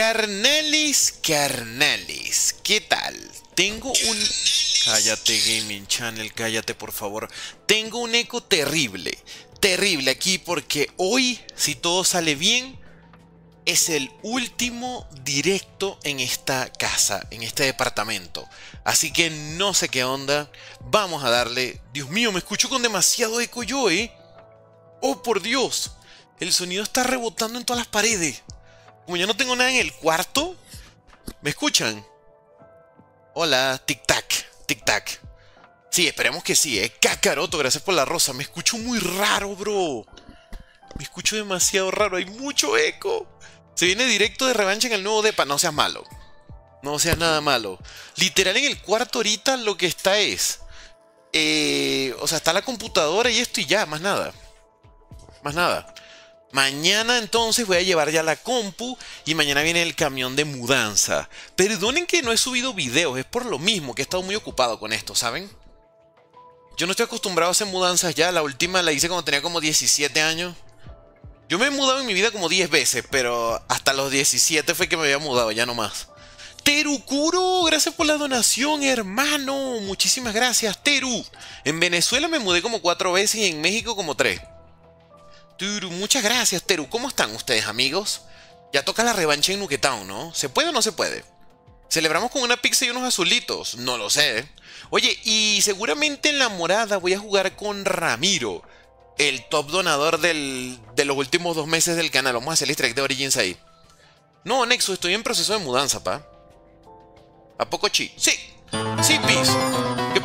Carnelis, Carnelis, ¿qué tal? Tengo un... Cállate Gaming Channel, cállate por favor. Tengo un eco terrible, terrible aquí porque hoy, si todo sale bien, es el último directo en esta casa, en este departamento. Así que no sé qué onda. Vamos a darle... Dios mío, me escucho con demasiado eco yo, ¿eh? Oh, por Dios. El sonido está rebotando en todas las paredes. Como ya no tengo nada en el cuarto. ¿Me escuchan? Hola, tic-tac, tic-tac. Sí, esperemos que sí, ¿eh? Cacaroto, gracias por la rosa. Me escucho muy raro, bro. Me escucho demasiado raro, hay mucho eco. Se viene directo de revancha en el nuevo depa, no seas malo. No seas nada malo. Literal en el cuarto ahorita lo que está es... Eh, o sea, está la computadora y esto y ya, más nada. Más nada. Mañana entonces voy a llevar ya la compu y mañana viene el camión de mudanza. Perdonen que no he subido videos, es por lo mismo que he estado muy ocupado con esto, ¿saben? Yo no estoy acostumbrado a hacer mudanzas ya, la última la hice cuando tenía como 17 años. Yo me he mudado en mi vida como 10 veces, pero hasta los 17 fue que me había mudado, ya no más. Terucuro, gracias por la donación, hermano. Muchísimas gracias, Teru. En Venezuela me mudé como 4 veces y en México como 3. Teru, muchas gracias, Teru. ¿Cómo están ustedes, amigos? Ya toca la revancha en Nuketown, ¿no? ¿Se puede o no se puede? ¿Celebramos con una pizza y unos azulitos? No lo sé. Oye, y seguramente en la morada voy a jugar con Ramiro el top donador de los últimos dos meses del canal. Vamos a hacer el easter de Origins ahí. No, Nexo, estoy en proceso de mudanza, pa. ¿A poco chi? Sí, sí, Pis.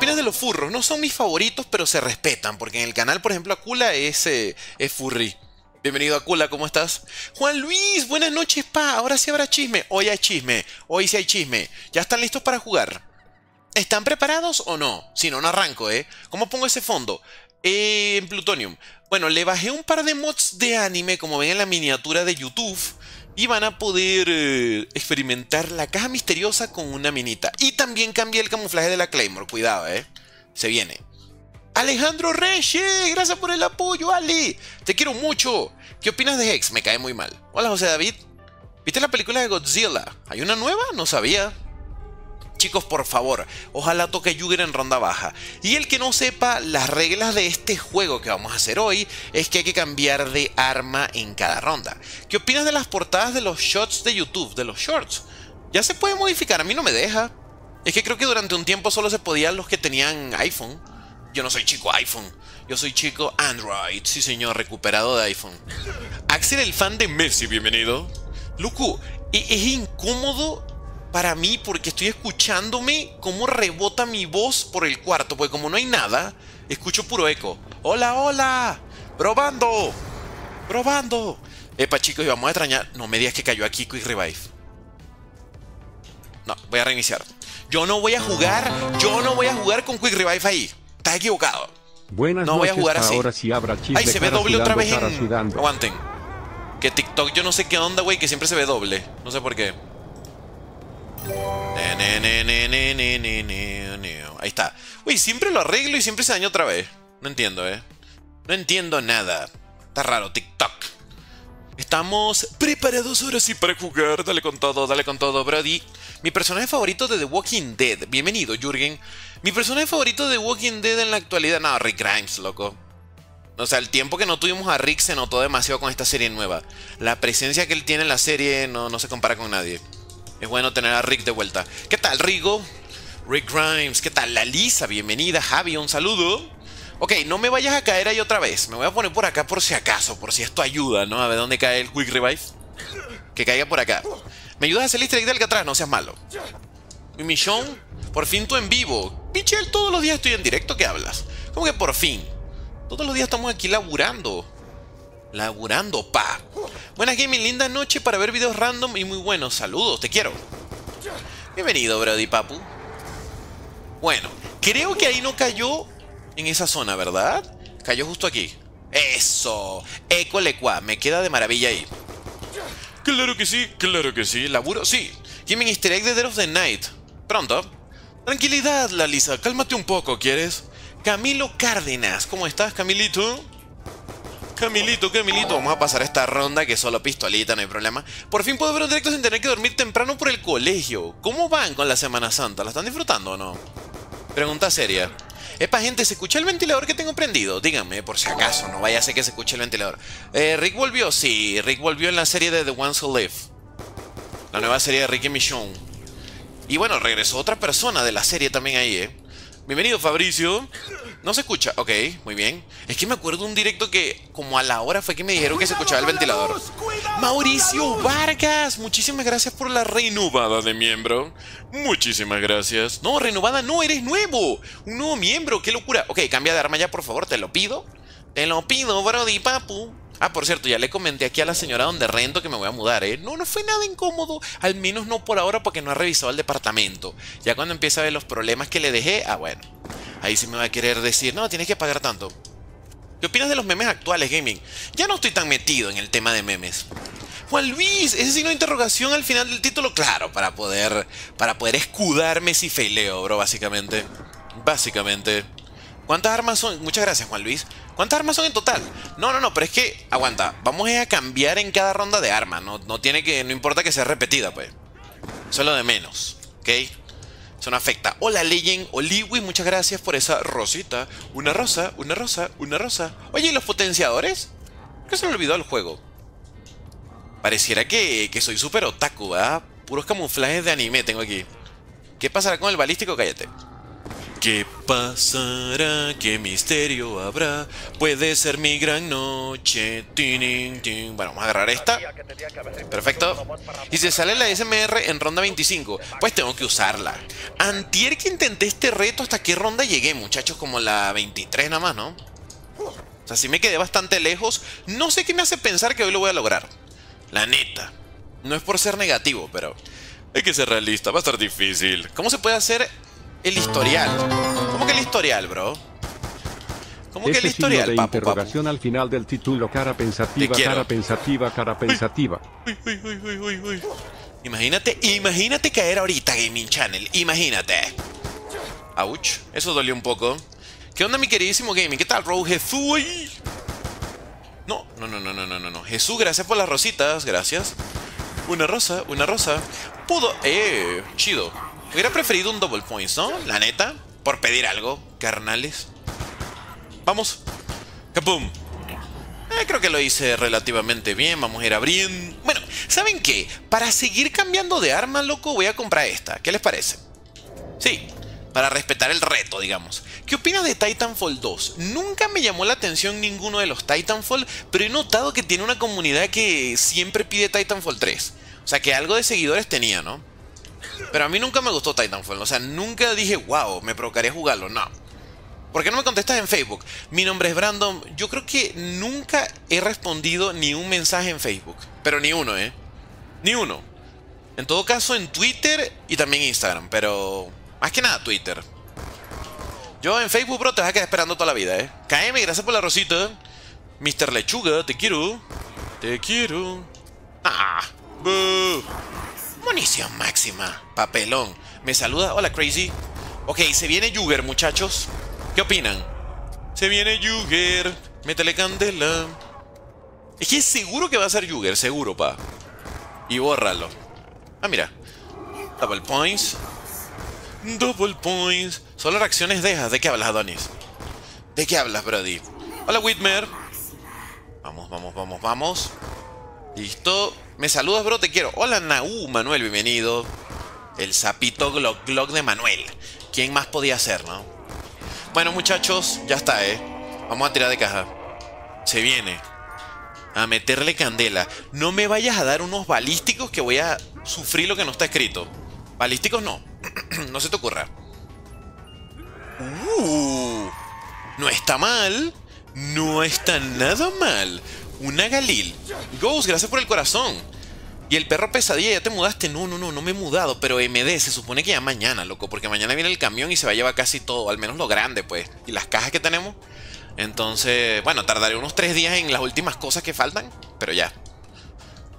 ¿Qué opinas de los furros? No son mis favoritos, pero se respetan, porque en el canal, por ejemplo, Akula es, eh, es furry. Bienvenido Akula, ¿cómo estás? Juan Luis, buenas noches, pa. Ahora sí habrá chisme. Hoy hay chisme. Hoy sí hay chisme. ¿Ya están listos para jugar? ¿Están preparados o no? Si no, no arranco, ¿eh? ¿Cómo pongo ese fondo? en Plutonium. Bueno, le bajé un par de mods de anime, como ven en la miniatura de YouTube. Y van a poder eh, experimentar la caja misteriosa con una minita. Y también cambié el camuflaje de la Claymore. Cuidado, eh. Se viene. Alejandro Reyes, gracias por el apoyo, Ali. Te quiero mucho. ¿Qué opinas de Hex? Me cae muy mal. Hola, José David. ¿Viste la película de Godzilla? ¿Hay una nueva? No sabía. Chicos, por favor, ojalá toque Yuger en ronda baja. Y el que no sepa, las reglas de este juego que vamos a hacer hoy es que hay que cambiar de arma en cada ronda. ¿Qué opinas de las portadas de los shots de YouTube, de los shorts? Ya se puede modificar, a mí no me deja. Es que creo que durante un tiempo solo se podían los que tenían iPhone. Yo no soy chico iPhone, yo soy chico Android. Sí señor, recuperado de iPhone. Axel, el fan de Messi, bienvenido. Luku, e-, es incómodo para mí porque estoy escuchándome cómo rebota mi voz por el cuarto, porque como no hay nada, escucho puro eco. Hola, hola, probando, probando. Epa chicos, y vamos a extrañar. No me digas que cayó aquí Quick Revive. No, voy a reiniciar. Yo no voy a jugar, yo no voy a jugar con Quick Revive ahí. Estás equivocado. Buenas no voy a jugar así. Ahora sí habrá Ay, se ve doble otra vez en... Aguanten. Que TikTok yo no sé qué onda, güey, que siempre se ve doble. No sé por qué. Ahí está. Uy, siempre lo arreglo y siempre se daña otra vez. No entiendo, ¿eh? No entiendo nada. Está raro, TikTok. Estamos preparados ahora sí para jugar. Dale con todo, dale con todo, Brody. Mi personaje favorito de The Walking Dead. Bienvenido, Jürgen. Mi personaje favorito de The Walking Dead en la actualidad. No, Rick Grimes, loco. O sea, el tiempo que no tuvimos a Rick se notó demasiado con esta serie nueva. La presencia que él tiene en la serie no, no se compara con nadie. Es bueno tener a Rick de vuelta. ¿Qué tal, Rigo? Rick Grimes. ¿Qué tal, la Lisa? Bienvenida, Javi, un saludo. Ok, no me vayas a caer ahí otra vez. Me voy a poner por acá por si acaso, por si esto ayuda, ¿no? A ver dónde cae el Quick Revive. Que caiga por acá. ¿Me ayudas a hacer el easter egg del atrás? No seas malo. Mi Michon, por fin tú en vivo. Pichel, todos los días estoy en directo, ¿qué hablas? ¿Cómo que por fin? Todos los días estamos aquí laburando. Laburando, pa. Buenas gaming, linda noche para ver videos random y muy buenos. Saludos, te quiero. Bienvenido, Brody Papu. Bueno, creo que ahí no cayó en esa zona, ¿verdad? Cayó justo aquí. ¡Eso! Ecolecua, me queda de maravilla ahí. Claro que sí, claro que sí. Laburo, sí. Gaming Easter Egg de Dead of the Night. Pronto. Tranquilidad, Lalisa. Cálmate un poco, ¿quieres? Camilo Cárdenas. ¿Cómo estás, Camilito? Camilito, Camilito, vamos a pasar esta ronda que solo pistolita, no hay problema. Por fin puedo ver un directo sin tener que dormir temprano por el colegio. ¿Cómo van con la Semana Santa? ¿La están disfrutando o no? Pregunta seria. Epa, gente, ¿se escucha el ventilador que tengo prendido? Díganme, por si acaso, no vaya a ser que se escuche el ventilador. Eh, ¿Rick volvió? Sí, Rick volvió en la serie de The Ones Who Live. La nueva serie de Rick y Michonne. Y bueno, regresó otra persona de la serie también ahí, ¿eh? Bienvenido, Fabricio. No se escucha. Ok, muy bien. Es que me acuerdo un directo que como a la hora fue que me dijeron que se escuchaba el ventilador. Mauricio Vargas, muchísimas gracias por la renovada de miembro. Muchísimas gracias. No, renovada no, eres nuevo. Un nuevo miembro, qué locura. Ok, cambia de arma ya, por favor, te lo pido. Te lo pido, Brody Papu. Ah, por cierto, ya le comenté aquí a la señora donde rento que me voy a mudar, ¿eh? No, no fue nada incómodo, al menos no por ahora porque no ha revisado el departamento. Ya cuando empieza a ver los problemas que le dejé, ah, bueno. Ahí sí me va a querer decir, no, tienes que pagar tanto. ¿Qué opinas de los memes actuales, gaming? Ya no estoy tan metido en el tema de memes. Juan Luis, ese signo de interrogación al final del título, claro, para poder, para poder escudarme si faileo, bro, básicamente. Básicamente. ¿Cuántas armas son? Muchas gracias, Juan Luis. ¿Cuántas armas son en total? No, no, no, pero es que, aguanta, vamos a cambiar en cada ronda de arma, no, no tiene que, no importa que sea repetida, pues. Solo de menos, ¿ok? Eso no afecta. Hola, Legend Oliwi, muchas gracias por esa rosita. Una rosa, una rosa, una rosa. Oye, ¿y los potenciadores? ¿Qué se me olvidó el juego? Pareciera que, que soy súper otaku, ¿verdad? Puros camuflajes de anime tengo aquí. ¿Qué pasará con el balístico? Cállate. ¿Qué pasará? ¿Qué misterio habrá? Puede ser mi gran noche. Bueno, vamos a agarrar esta. Perfecto. Y si sale la SMR en ronda 25, pues tengo que usarla. Antier que intenté este reto, ¿hasta qué ronda llegué, muchachos? Como la 23 nada más, ¿no? O sea, sí me quedé bastante lejos. No sé qué me hace pensar que hoy lo voy a lograr. La neta. No es por ser negativo, pero... Hay que ser realista, va a estar difícil. ¿Cómo se puede hacer el historial. ¿Cómo que el historial, bro? ¿Cómo que el historial, de interrogación al final del título, cara pensativa, cara pensativa, cara pensativa. Uy, uy, uy, uy, uy, Imagínate, imagínate caer ahorita, Gaming Channel. Imagínate. Ouch, eso dolió un poco. ¿Qué onda, mi queridísimo gaming? ¿Qué tal, bro? Jesús. No, no, no, no, no, no, no. Jesús, gracias por las rositas, gracias. Una rosa, una rosa. Pudo. Eh, chido. Hubiera preferido un double points, ¿no? La neta. Por pedir algo, carnales. Vamos. ¡Kapum! Eh, creo que lo hice relativamente bien. Vamos a ir abriendo. Bueno, ¿saben qué? Para seguir cambiando de arma, loco, voy a comprar esta. ¿Qué les parece? Sí, para respetar el reto, digamos. ¿Qué opinas de Titanfall 2? Nunca me llamó la atención ninguno de los Titanfall, pero he notado que tiene una comunidad que siempre pide Titanfall 3. O sea que algo de seguidores tenía, ¿no? Pero a mí nunca me gustó Titanfall. O sea, nunca dije, wow, me provocaría jugarlo. No. ¿Por qué no me contestas en Facebook? Mi nombre es Brandon. Yo creo que nunca he respondido ni un mensaje en Facebook. Pero ni uno, ¿eh? Ni uno. En todo caso, en Twitter y también Instagram. Pero más que nada Twitter. Yo en Facebook, bro, te vas a quedar esperando toda la vida, ¿eh? KM, gracias por la rosita. Mr. Lechuga, te quiero. Te quiero. Ah. Munición máxima. Papelón. Me saluda. Hola, Crazy. Ok, se viene Yuger, muchachos. ¿Qué opinan? Se viene Yuger. Métele candela. Es que seguro que va a ser Yuger, seguro, pa. Y bórralo. Ah, mira. Double points. Double points. Solo reacciones dejas. ¿De qué hablas, Adonis? ¿De qué hablas, Brody? Hola, Whitmer. Vamos, vamos, vamos, vamos. Listo. Me saludas, bro, te quiero. Hola, Naú, Manuel, bienvenido. El sapito Glock Glock de Manuel. ¿Quién más podía ser, no? Bueno, muchachos, ya está, ¿eh? Vamos a tirar de caja. Se viene. A meterle candela. No me vayas a dar unos balísticos que voy a sufrir lo que no está escrito. Balísticos no. no se te ocurra. Uh, no está mal. No está nada mal. Una Galil. Ghost, gracias por el corazón. Y el perro pesadilla, ¿ya te mudaste? No, no, no, no me he mudado, pero MD se supone que ya mañana, loco, porque mañana viene el camión y se va a llevar casi todo, al menos lo grande, pues. Y las cajas que tenemos. Entonces, bueno, tardaré unos tres días en las últimas cosas que faltan, pero ya.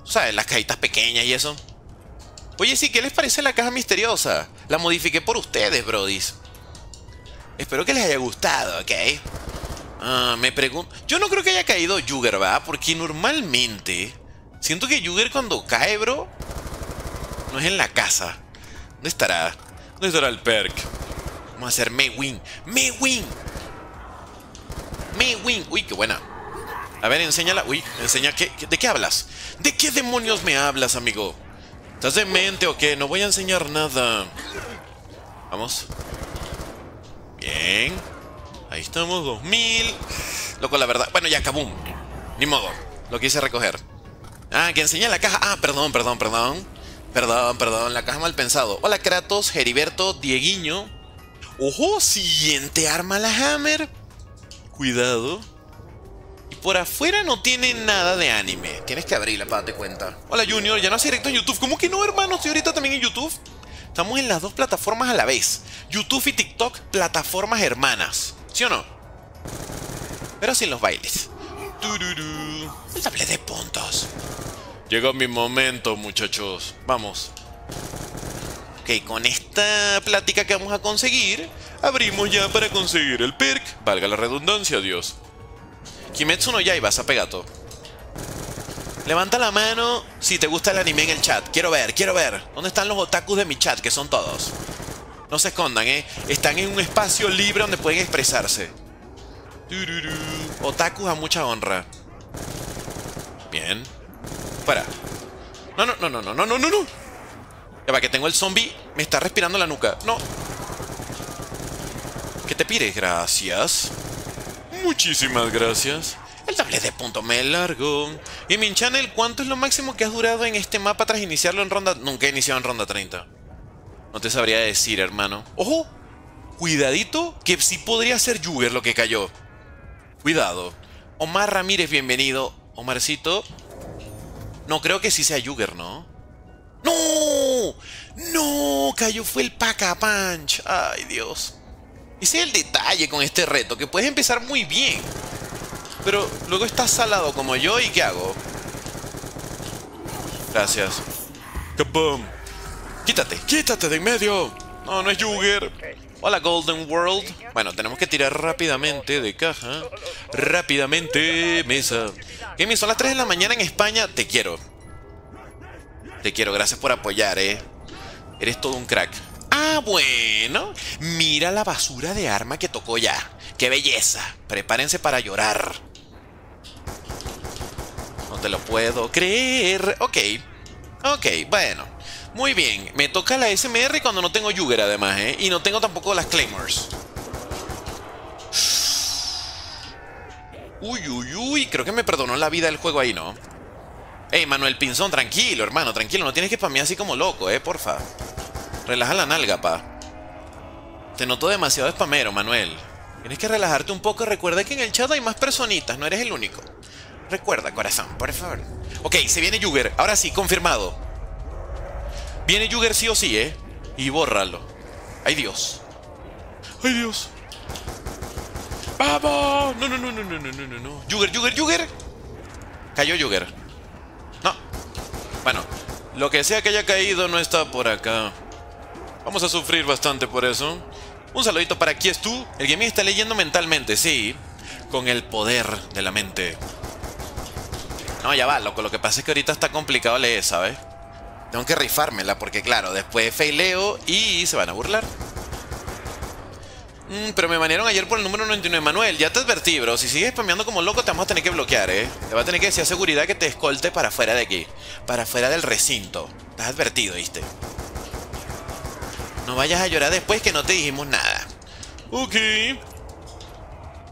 O sea, las cajitas pequeñas y eso. Oye, sí, ¿qué les parece la caja misteriosa? La modifiqué por ustedes, brodis. Espero que les haya gustado, ¿ok? Ah, me pregunto... Yo no creo que haya caído Jugger, ¿va? Porque normalmente... Siento que Jugger cuando cae, bro... No es en la casa. ¿Dónde estará? ¿Dónde estará el perk? Vamos a hacer Maywin. Maywin. Maywin. Uy, qué buena. A ver, enséñala. Uy, enseña. ¿qué, ¿De qué hablas? ¿De qué demonios me hablas, amigo? ¿Estás de mente o qué? No voy a enseñar nada. Vamos. Bien. Ahí estamos, 2000. Loco, la verdad. Bueno, ya, cabum. Ni modo. Lo quise recoger. Ah, que enseña la caja. Ah, perdón, perdón, perdón. Perdón, perdón. La caja mal pensado. Hola, Kratos, Heriberto, Dieguiño. Ojo, siguiente arma la Hammer. Cuidado. Y por afuera no tiene nada de anime. Tienes que abrirla para darte cuenta. Hola, Junior. Ya no hace directo en YouTube. ¿Cómo que no, hermano? Estoy ahorita también en YouTube. Estamos en las dos plataformas a la vez. YouTube y TikTok, plataformas hermanas. ¿Sí o no? Pero sin los bailes. El tablete de puntos. Llegó mi momento, muchachos. Vamos. Ok, con esta plática que vamos a conseguir, abrimos ya para conseguir el perk. Valga la redundancia, Dios. Kimetsu no Yaiba, Zapegato. Levanta la mano si te gusta el anime en el chat. Quiero ver, quiero ver. ¿Dónde están los otakus de mi chat? Que son todos. No se escondan, ¿eh? Están en un espacio libre donde pueden expresarse. Otakus a mucha honra. Bien. Para. No, no, no, no, no, no, no, no, no. Ya va, que tengo el zombie. Me está respirando la nuca. No. ¿Qué te pide? Gracias. Muchísimas gracias. El doble de punto me largo. Y mi channel, ¿cuánto es lo máximo que has durado en este mapa tras iniciarlo en ronda? Nunca he iniciado en ronda 30. No te sabría decir, hermano. ¡Ojo! Cuidadito, que sí podría ser Jugger lo que cayó. Cuidado. Omar Ramírez, bienvenido. Omarcito. No, creo que sí sea Jugger, ¿no? ¡No! ¡No! Cayó fue el Paca Punch. Ay, Dios. Ese es el detalle con este reto, que puedes empezar muy bien. Pero luego estás salado como yo y ¿qué hago? Gracias. ¡Kabum! ¡Quítate! ¡Quítate de en medio! No, no es Jugger. Hola Golden World. Bueno, tenemos que tirar rápidamente de caja. Rápidamente, mesa. Gaming, son las 3 de la mañana en España. Te quiero. Te quiero, gracias por apoyar, eh. Eres todo un crack. Ah, bueno. Mira la basura de arma que tocó ya. ¡Qué belleza! Prepárense para llorar. No te lo puedo creer. Ok. Ok, bueno. Muy bien. Me toca la SMR cuando no tengo Jugger además, ¿eh? Y no tengo tampoco las Claymores. Uy, uy, uy. Creo que me perdonó la vida el juego ahí, ¿no? Ey, Manuel Pinzón, tranquilo, hermano. Tranquilo. No tienes que spamear así como loco, ¿eh? Porfa. Relaja la nalga, pa. Te noto demasiado spamero, Manuel. Tienes que relajarte un poco. Recuerda que en el chat hay más personitas. No eres el único. Recuerda, corazón, por favor. Ok, se viene Jugger. Ahora sí, confirmado. Viene Jugger sí o sí, ¿eh? Y bórralo. ¡Ay, Dios! ¡Ay, Dios! ¡Vamos! No, no, no, no, no, no, no, no. Jugger, Jugger, Jugger. Cayó Jugger. No. Bueno, lo que sea que haya caído no está por acá. Vamos a sufrir bastante por eso. Un saludito para aquí es tú. El gaming está leyendo mentalmente, sí. Con el poder de la mente. No, ya va, loco. Lo que pasa es que ahorita está complicado leer, ¿sabes? Tengo que rifármela porque, claro, después faileo y se van a burlar. Mm, pero me banearon ayer por el número 99. Manuel, ya te advertí, bro. Si sigues spameando como loco, te vamos a tener que bloquear, ¿eh? Te va a tener que decir seguridad que te escolte para afuera de aquí. Para afuera del recinto. Estás advertido, ¿viste? No vayas a llorar después que no te dijimos nada. Ok.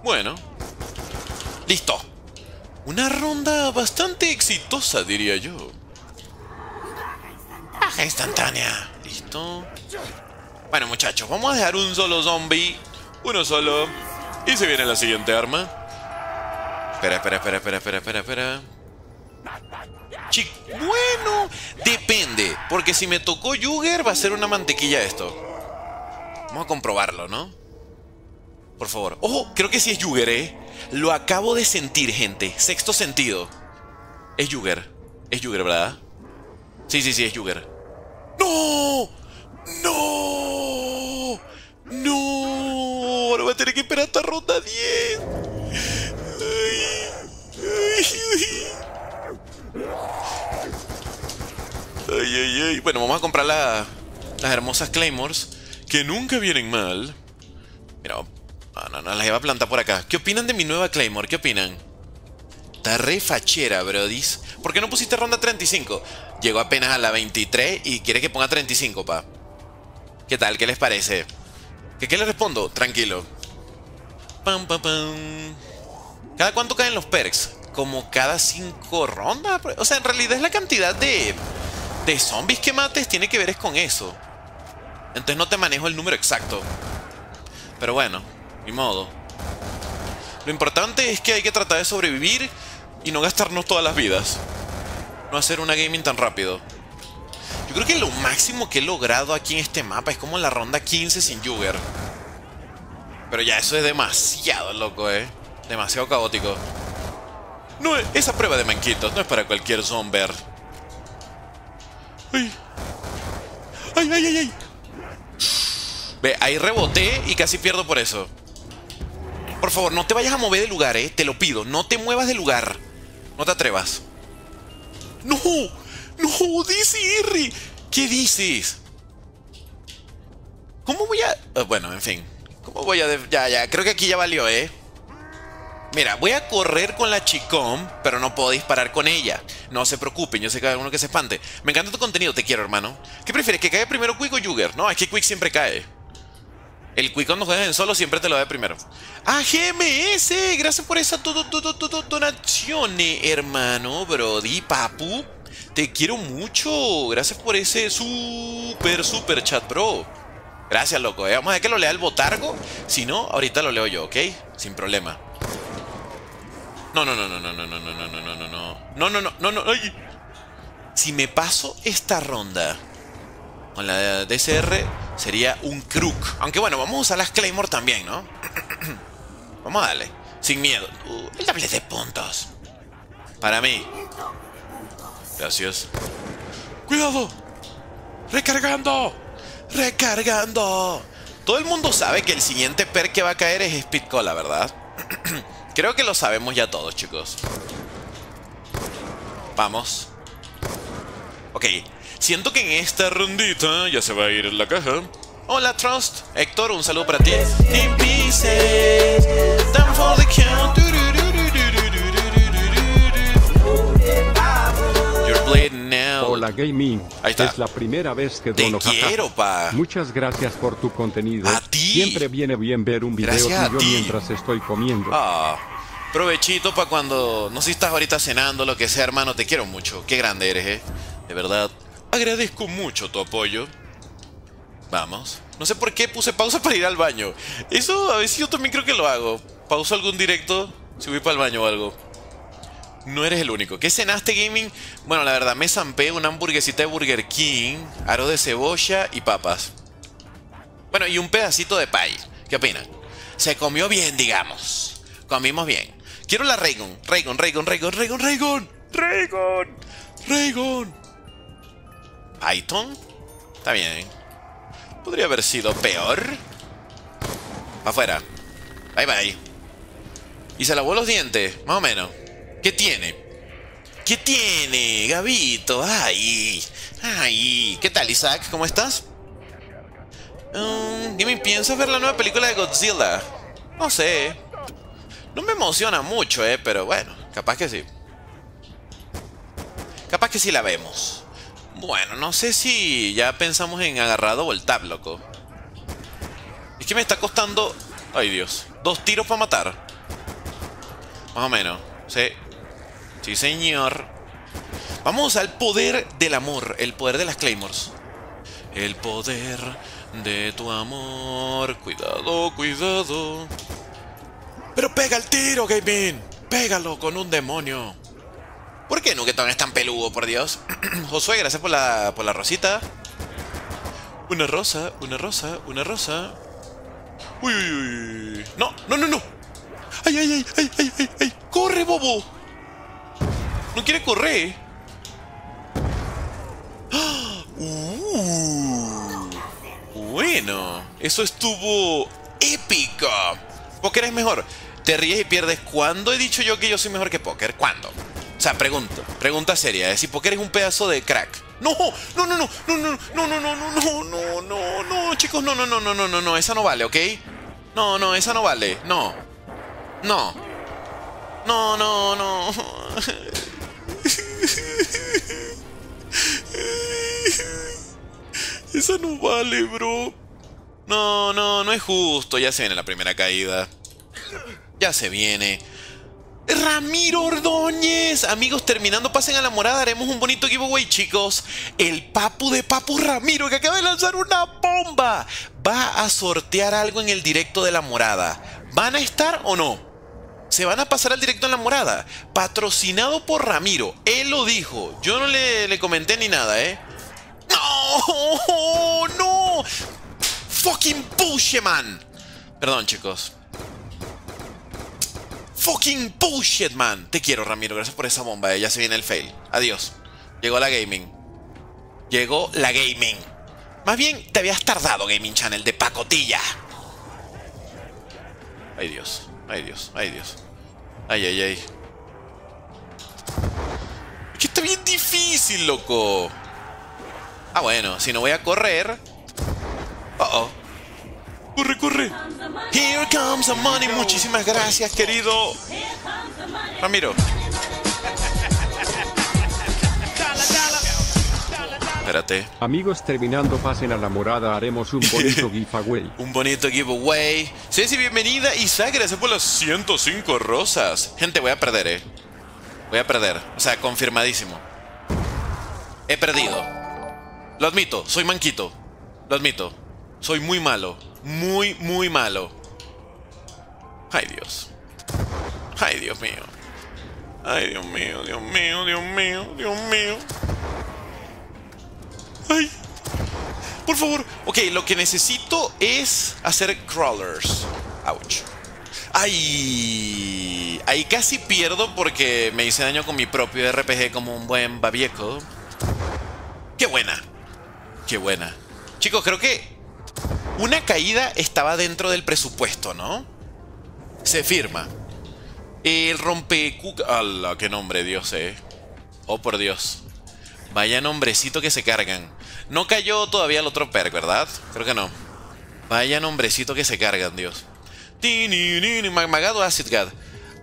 Bueno. Listo. Una ronda bastante exitosa, diría yo. Instantánea. Listo. Bueno, muchachos, vamos a dejar un solo zombie. Uno solo. Y se viene la siguiente arma. Espera, espera, espera, espera, espera, espera, espera. Chic bueno, depende. Porque si me tocó Jugger, va a ser una mantequilla esto. Vamos a comprobarlo, ¿no? Por favor. ¡Ojo! Creo que sí es Jugger, ¿eh? Lo acabo de sentir, gente. Sexto sentido. Es Jugger. Es Jugger, ¿verdad? Sí, sí, sí, es Jugger. ¡No! ¡No! ¡No! Ahora voy a tener que esperar hasta ronda 10. Ay, ay, ay. Bueno, vamos a comprar las hermosas Claymores, que nunca vienen mal. Mira, no, no, no, las iba a plantar por acá. ¿Qué opinan de mi nueva Claymore? ¿Qué opinan? Está re fachera, brodis. ¿Por qué no pusiste ronda 35? Llegó apenas a la 23 y quiere que ponga 35, pa. ¿Qué tal? ¿Qué les parece? ¿Qué, qué le respondo? Tranquilo. Pam, pam. ¿Cada cuánto caen los perks? Como cada 5 rondas. O sea, en realidad es la cantidad de, de zombies que mates. Tiene que ver es con eso. Entonces no te manejo el número exacto. Pero bueno, ni modo. Lo importante es que hay que tratar de sobrevivir y no gastarnos todas las vidas. No hacer una gaming tan rápido. Yo creo que lo máximo que he logrado aquí en este mapa es como la ronda 15 sin Jugger. Pero ya eso es demasiado loco, eh. Demasiado caótico. No, esa prueba de manquitos no es para cualquier zomber. Ay. Ay, ay, ay, ay. Ve, ahí reboté y casi pierdo por eso. Por favor, no te vayas a mover de lugar, eh. Te lo pido. No te muevas de lugar. No te atrevas. ¡No! ¡No! ¡Dice Irri! ¿Qué dices? ¿Cómo voy a...? Ah, bueno, en fin. ¿Cómo voy a...? Ya, ya. Creo que aquí ya valió, ¿eh? Mira, voy a correr con la chicom, pero no puedo disparar con ella. No se preocupen, yo sé que hay alguno que se espante. Me encanta tu contenido, te quiero, hermano. ¿Qué prefieres, que caiga primero Quick o Jugger? No, es que Quick siempre cae. El Quick cuando juegas en solo siempre te lo da primero. ¡Ah, GMS! Gracias por esa donación, hermano, Brody, papu. Te quiero mucho. Gracias por ese super, super chat, bro. Gracias, loco. Vamos a ver que lo lea el botargo. Si no, ahorita lo leo yo, ¿ok? Sin problema. No, no, no, no, no, no, no, no, no, no, no, no, no. No, no, no, no. Si me paso esta ronda con la DCR, sería un crook. Aunque bueno, vamos a usar las Claymore también, ¿no? vamos a darle. Sin miedo. Uh, el doble de puntos. Para mí. Gracias. ¡Cuidado! ¡Recargando! ¡Recargando! Todo el mundo sabe que el siguiente perk que va a caer es Speed Cola, ¿verdad? Creo que lo sabemos ya todos, chicos. Vamos. Ok. Siento que en esta rondita ya se va a ir en la caja. Hola, Trust. Héctor, un saludo para ti. Hola Gaming. Ahí está. Es la primera vez que dono Te quiero, pa. Muchas gracias por tu contenido. A ti. Siempre viene bien ver un video tuyo mientras estoy comiendo. Ah, provechito para cuando, no sé si estás ahorita cenando, lo que sea, hermano, te quiero mucho. Qué grande eres, eh. De verdad. Agradezco mucho tu apoyo. Vamos. No sé por qué puse pausa para ir al baño. Eso a veces yo también creo que lo hago. Pauso algún directo si voy para el baño o algo. No eres el único. ¿Qué cenaste, gaming? Bueno, la verdad, me zampé una hamburguesita de Burger King, aro de cebolla y papas. Bueno, y un pedacito de pay. ¿Qué opinan? Se comió bien, digamos. Comimos bien. Quiero la Raygon. Raygon, Raygon, Raygon, Raygon, Raygon. Raygon. Raygon. Python. Está bien. Podría haber sido peor. Afuera. Bye bye. Y se lavó los dientes, más o menos. ¿Qué tiene? ¿Qué tiene, Gabito? Ay, ay. ¿Qué tal, Isaac? ¿Cómo estás? Um, me ¿piensas ver la nueva película de Godzilla? No sé. No me emociona mucho, eh, pero bueno, capaz que sí. Capaz que sí la vemos. Bueno, no sé si ya pensamos en agarrado o el tab, loco. Es que me está costando... Ay, Dios. Dos tiros para matar. Más o menos. Sí. Sí, señor. Vamos a usar el poder del amor, el poder de las Claymores. El poder de tu amor. Cuidado, cuidado. Pero pega el tiro, Gaming. Pégalo con un demonio. ¿Por qué Nuketon es tan peludo, por Dios? Josué, gracias por la, por la rosita. Una rosa, una rosa, una rosa. Uy, uy, uy. No, no, no, no. Ay, ay, ay, ay, ay, ay, ay. Corre, bobo. No quiere correr. Uh, bueno, eso estuvo épico. ¿Vos querés mejor? te ríes y pierdes. ¿Cuándo he dicho yo que yo soy mejor que póker? ¿Cuándo? Sea, pregunto, pregunta seria, es si póker es un pedazo de crack. No, no, no, no, no, no, no, no, no, no, no, no, no, chicos, no, no, no, no, no, no, no, esa no vale, ¿ok? No, no, esa no vale, no. No. No, no, no. Esa no vale, bro. No, no, no es justo. Ya se viene la primera caída. Ya se viene. Ramiro Ordóñez. Amigos, terminando, pasen a la morada. Haremos un bonito giveaway, chicos. El papu de papu Ramiro, que acaba de lanzar una bomba. Va a sortear algo en el directo de la morada. ¿Van a estar o no? Se van a pasar al directo en la morada. Patrocinado por Ramiro. Él lo dijo. Yo no le, le comenté ni nada, ¿eh? ¡No! ¡No! ¡Fucking bullshit, man! Perdón, chicos. Fucking bullshit, man. Te quiero, Ramiro. Gracias por esa bomba. Eh. Ya se viene el fail. Adiós. Llegó la gaming. Llegó la gaming. Más bien, te habías tardado, Gaming Channel de pacotilla. Ay, Dios. Ay, Dios. Ay, Dios. Ay, ay, ay. Es que está bien difícil, loco. Ah, bueno. Si no voy a correr... Oh, oh. Corre, corre. Here comes the money. Muchísimas gracias, querido Ramiro. Espérate. Amigos, terminando, pasen a la morada, haremos un bonito giveaway. un bonito giveaway. Ceci, bienvenida. Isaac, gracias por las 105 rosas. Gente, voy a perder, eh. Voy a perder. O sea, confirmadísimo. He perdido. Lo admito, soy manquito. Lo admito. Soy muy malo. Muy, muy malo. Ay, Dios. Ay, Dios mío. Ay, Dios mío, Dios mío, Dios mío, Dios mío. Ay. Por favor. Ok, lo que necesito es hacer crawlers. Ouch. Ay. Ahí casi pierdo porque me hice daño con mi propio RPG como un buen babieco. Qué buena. Qué buena. Chicos, creo que una caída estaba dentro del presupuesto, ¿no? Se firma. El rompe... ¡Hala! ¡Qué nombre, Dios, eh! Oh, por Dios. Vaya nombrecito que se cargan. No cayó todavía el otro perk, ¿verdad? Creo que no. Vaya nombrecito que se cargan, Dios. Magado Acid God.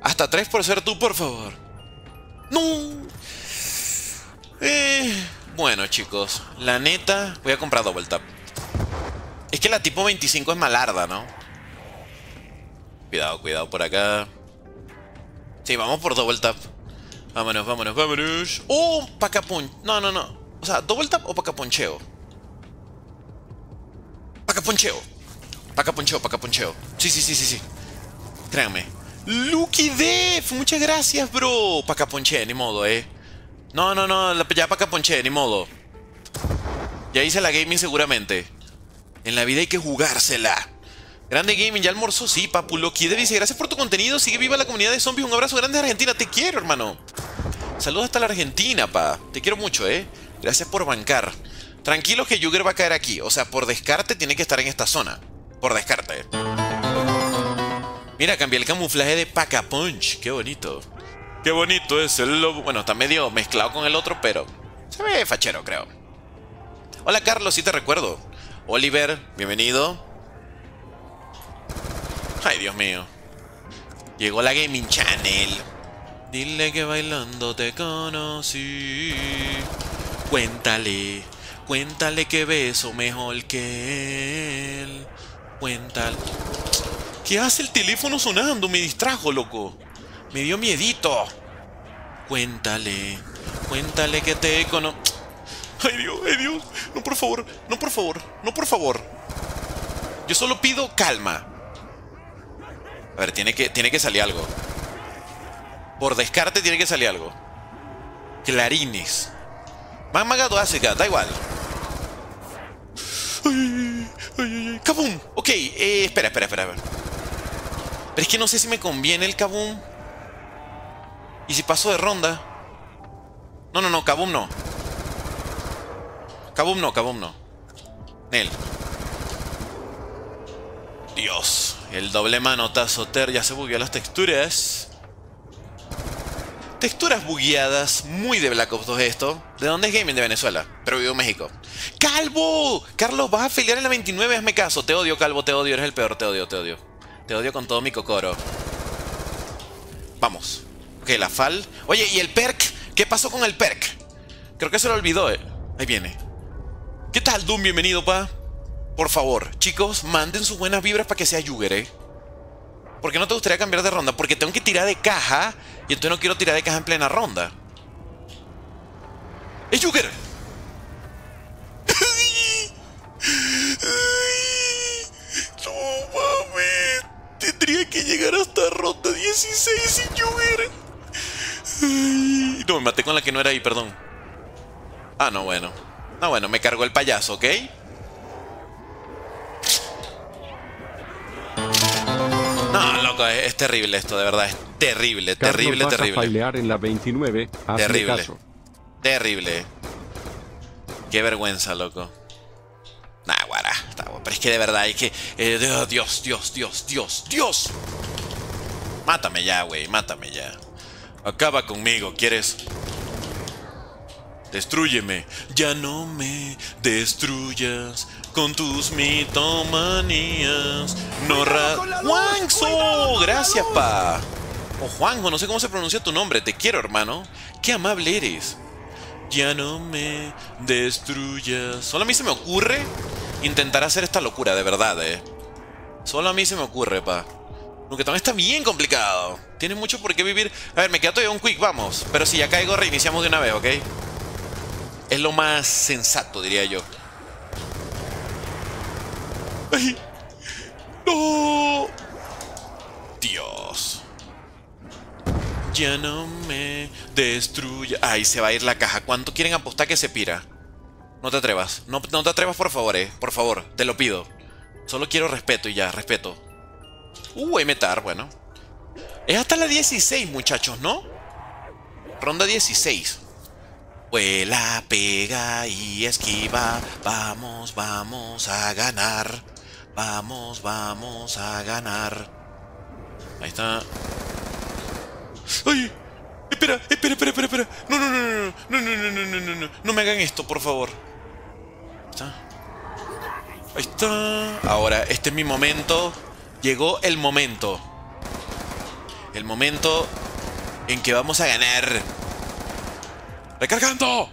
Hasta tres por ser tú, por favor. ¡No! Eh, bueno, chicos. La neta... Voy a comprar Double Tap. Es que la tipo 25 es malarda, ¿no? Cuidado, cuidado por acá. Sí, vamos por double tap. Vámonos, vámonos, vámonos. ¡Oh! Pacapun. No, no, no. O sea, double tap o pacaponcheo. Pacaponcheo. Pacaponcheo, pacaponcheo. Sí, sí, sí, sí, sí. Créanme. Lucky Def. Muchas gracias, bro. Pacaponche, ni modo, eh. No, no, no. Ya pacaponche, ni modo. Ya hice la gaming seguramente. En la vida hay que jugársela. Grande Gaming, ¿ya almorzó? Sí, Papu Loki. dice, gracias por tu contenido. Sigue viva la comunidad de zombies. Un abrazo grande de Argentina. Te quiero, hermano. Saludos hasta la Argentina, pa. Te quiero mucho, ¿eh? Gracias por bancar. Tranquilo que Jugger va a caer aquí. O sea, por descarte tiene que estar en esta zona. Por descarte. Mira, cambié el camuflaje de Paca Punch. Qué bonito. Qué bonito es el logo. Bueno, está medio mezclado con el otro, pero se ve fachero, creo. Hola, Carlos, sí te recuerdo. Oliver, bienvenido. Ay, Dios mío. Llegó la Gaming Channel. Dile que bailando te conocí. Cuéntale, cuéntale que beso mejor que él. Cuéntale. ¿Qué hace el teléfono sonando? Me distrajo, loco. Me dio miedito. Cuéntale, cuéntale que te conozco. Ay Dios, ay Dios. No, por favor, no, por favor, no, por favor. Yo solo pido calma. A ver, tiene que, tiene que salir algo. Por descarte tiene que salir algo. Clarines. Más magado hace da igual. Ay, ay, ay, ¡Kabum! Ok, eh, espera, espera, espera. Pero es que no sé si me conviene el Kabum. ¿Y si paso de ronda? No, no, no, Kabum no. Kabum no, Kabum no. Nel. Dios. El doble manotazo Ter ya se bugueó las texturas. Texturas bugueadas, muy de Black Ops 2 esto. ¿De dónde es gaming? De Venezuela, pero vivo en México. ¡Calvo! Carlos, vas a afiliar en la 29, hazme caso. Te odio, Calvo, te odio, eres el peor, te odio, te odio. Te odio con todo mi cocoro. Vamos. Ok, la fal. Oye, ¿y el perk? ¿Qué pasó con el perk? Creo que se lo olvidó, eh. Ahí viene. ¿Qué tal, Doom? Bienvenido, pa. Por favor, chicos, manden sus buenas vibras para que sea Yuger, ¿eh? ¿Por qué no te gustaría cambiar de ronda? Porque tengo que tirar de caja y entonces no quiero tirar de caja en plena ronda. ¡Es Yuger! ¡No mames! Tendría que llegar hasta ronda 16 sin Yuger. No, me maté con la que no era ahí, perdón. Ah, no, bueno. Ah, bueno, me cargó el payaso, ¿ok? No, loco, es, terrible esto, de verdad. Es terrible, terrible, terrible. en la 29. Terrible. Terrible. Qué vergüenza, loco. Nah, guara. Pero es que de verdad hay que... Eh, Dios, Dios, Dios, Dios, Dios. Mátame ya, güey. Mátame ya. Acaba conmigo, ¿quieres? Destrúyeme. Ya no me destruyas con tus mitomanías. No ra... ¡Juanzo! Gracias, pa. O Juanjo, no sé cómo se pronuncia tu nombre. Te quiero, hermano. Qué amable eres. Ya no me destruyas. Solo a mí se me ocurre intentar hacer esta locura, de verdad, eh. Solo a mí se me ocurre, pa. Aunque también está bien complicado. Tiene mucho por qué vivir. A ver, me queda todavía un quick, vamos. Pero si ya caigo, reiniciamos de una vez, ¿ok? Es lo más sensato, diría yo. ¡Ay! ¡No! Dios. Ya no me destruya. Ay, se va a ir la caja. ¿Cuánto quieren apostar que se pira? No te atrevas. No, no te atrevas, por favor, eh. Por favor, te lo pido. Solo quiero respeto y ya, respeto. Uh, metar, bueno. Es hasta la 16, muchachos, ¿no? Ronda 16. Vuela, pega y esquiva. Vamos, vamos a ganar. Vamos, vamos a ganar. Ahí está. ¡Ay! Espera, espera, espera, espera, espera. No, no, no, no, no, no, no, no, no, no, no. No me hagan esto, por favor. Ahí está. Ahí está. Ahora, este es mi momento. Llegó el momento. El momento en que vamos a ganar. ¡Recargando!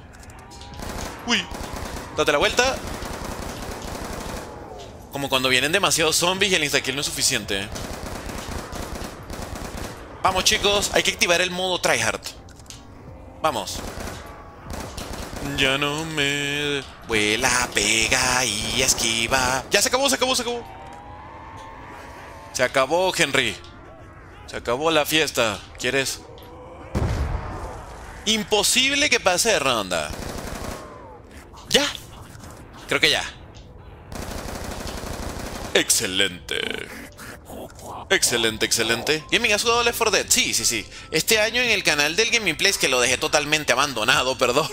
Uy. Date la vuelta. Como cuando vienen demasiados zombies y el instakill no es suficiente. Vamos chicos, hay que activar el modo tryhard. Vamos. Ya no me... Vuela, pega y esquiva. Ya se acabó, se acabó, se acabó. Se acabó, Henry. Se acabó la fiesta. ¿Quieres? Imposible que pase de ronda. ¿Ya? Creo que ya. Excelente. Excelente, excelente. Gaming, ¿has jugado Left 4 Dead? Sí, sí, sí. Este año en el canal del Gaming Place, que lo dejé totalmente abandonado, perdón.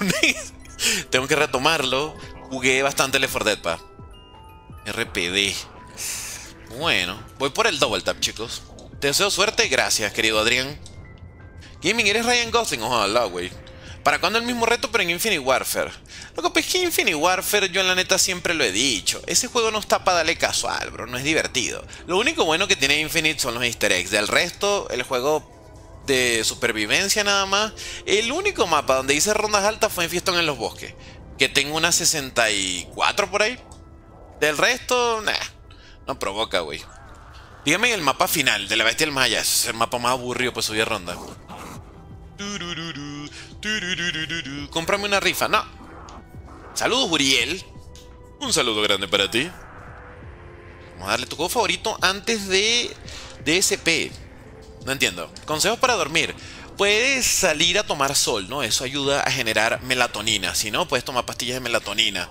Tengo que retomarlo. Jugué bastante Left 4 Dead, pa. RPD. Bueno, voy por el double tap, chicos. Te deseo suerte, gracias, querido Adrián. Gaming, eres Ryan Gosling, ojalá, güey. ¿Para cuándo el mismo reto pero en Infinite Warfare? Lo que es que Infinite Warfare yo en la neta siempre lo he dicho. Ese juego no está para darle casual, bro. No es divertido. Lo único bueno que tiene Infinite son los easter eggs. Del resto, el juego de supervivencia nada más. El único mapa donde hice rondas altas fue en Fiestón en los Bosques. Que tengo una 64 por ahí. Del resto, nah. No provoca, güey. Dígame el mapa final de la bestia del Maya. Es el mapa más aburrido pues subir ronda. Cómprame una rifa. No. Saludos, Uriel. Un saludo grande para ti. Vamos a darle tu juego favorito antes de DSP. No entiendo. Consejos para dormir. Puedes salir a tomar sol, ¿no? Eso ayuda a generar melatonina. Si no, puedes tomar pastillas de melatonina.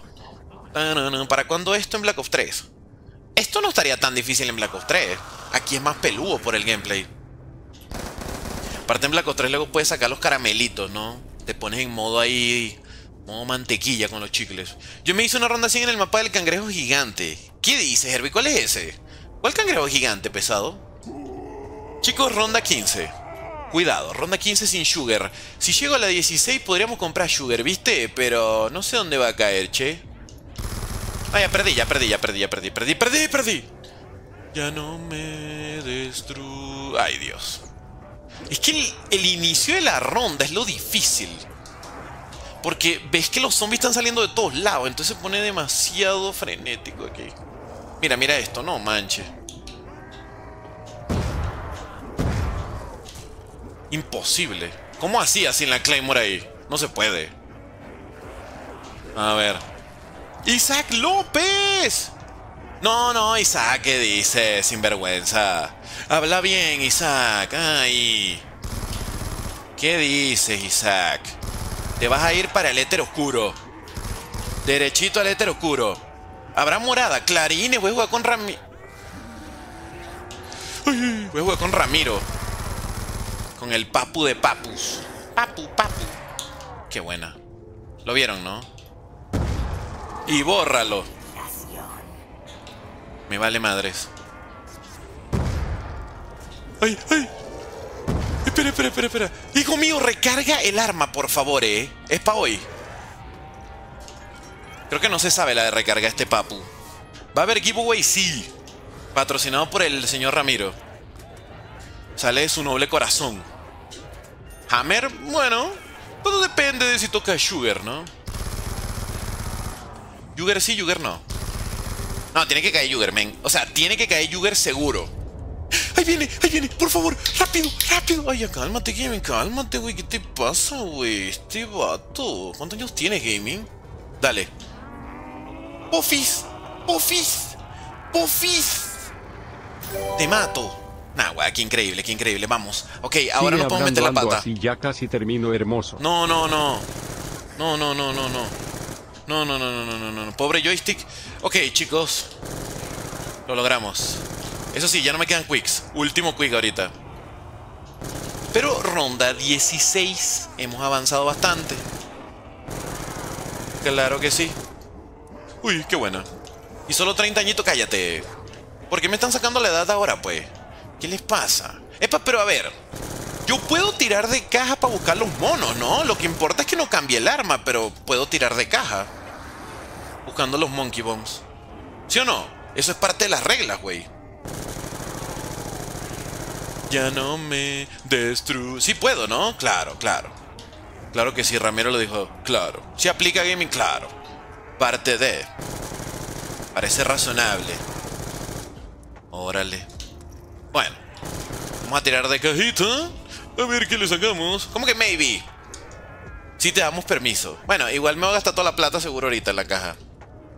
¿Para cuándo esto en Black Ops 3? Esto no estaría tan difícil en Black Ops 3. Aquí es más peludo por el gameplay. Aparte en Black Ops 3 luego puedes sacar los caramelitos, ¿no? Te pones en modo ahí... Modo mantequilla con los chicles. Yo me hice una ronda así en el mapa del cangrejo gigante. ¿Qué dices, Herbie? ¿Cuál es ese? ¿Cuál cangrejo gigante pesado? Chicos, ronda 15. Cuidado, ronda 15 sin Sugar. Si llego a la 16 podríamos comprar Sugar, ¿viste? Pero no sé dónde va a caer, che. Ah, ya perdí, ya perdí, ya perdí, ya perdí, perdí, perdí, perdí. Ya no me destru... Ay, Dios. Es que el, inicio de la ronda es lo difícil. Porque ves que los zombies están saliendo de todos lados, entonces se pone demasiado frenético aquí. Mira, mira esto, no manche. Imposible. ¿Cómo así en la Claymore ahí? No se puede. A ver. ¡Isaac López! No, no, Isaac, ¿qué dice? Sinvergüenza. Habla bien, Isaac. Ay. ¿Qué dices, Isaac? Te vas a ir para el éter oscuro. Derechito al éter oscuro. Habrá morada. Clarines, voy a jugar con Ramiro. Voy a jugar con Ramiro. Con el papu de papus. Papu, papu. Qué buena. Lo vieron, ¿no? Y bórralo. Me vale madres. ¡Ay, ay! Espera, espera, espera, espera. Hijo mío, recarga el arma, por favor, ¿eh? Es para hoy. Creo que no se sabe la de recarga este papu. ¿Va a haber giveaway? Sí. Patrocinado por el señor Ramiro. Sale su noble corazón. Hammer, bueno. Todo depende de si toca Sugar, ¿no? Sugar sí, Sugar no. No, tiene que caer Sugar, men. O sea, tiene que caer Sugar seguro. Ahí viene, ahí viene, por favor, rápido, rápido. Ay, ya cálmate, Gaming, cálmate, güey. ¿Qué te pasa, güey? Este vato. ¿Cuántos años tiene, Gaming? Dale. Pofis, Pofis, Pofis. Te mato. Nah, güey, qué increíble, qué increíble. Vamos. Ok, ahora no podemos meter la pata. Así ya casi termino hermoso. No, no, no. No, no, no, no, no. No, no, no, no, no, no, no. Pobre joystick. Ok, chicos. Lo logramos. Eso sí, ya no me quedan quicks. Último quick ahorita. Pero ronda 16. Hemos avanzado bastante. Claro que sí. Uy, qué buena. Y solo 30 añitos, cállate. ¿Por qué me están sacando la edad ahora, pues? ¿Qué les pasa? Epa, pero a ver. Yo puedo tirar de caja para buscar los monos, ¿no? Lo que importa es que no cambie el arma, pero puedo tirar de caja. Buscando los Monkey Bombs. ¿Sí o no? Eso es parte de las reglas, güey. Ya no me destruyo. Sí puedo, ¿no? Claro, claro. Claro que sí, Ramiro lo dijo. Claro. Si aplica gaming, claro. Parte de. Parece razonable. Órale. Bueno. Vamos a tirar de cajita. A ver qué le sacamos. ¿Cómo que maybe? Si te damos permiso. Bueno, igual me voy a gastar toda la plata seguro ahorita en la caja.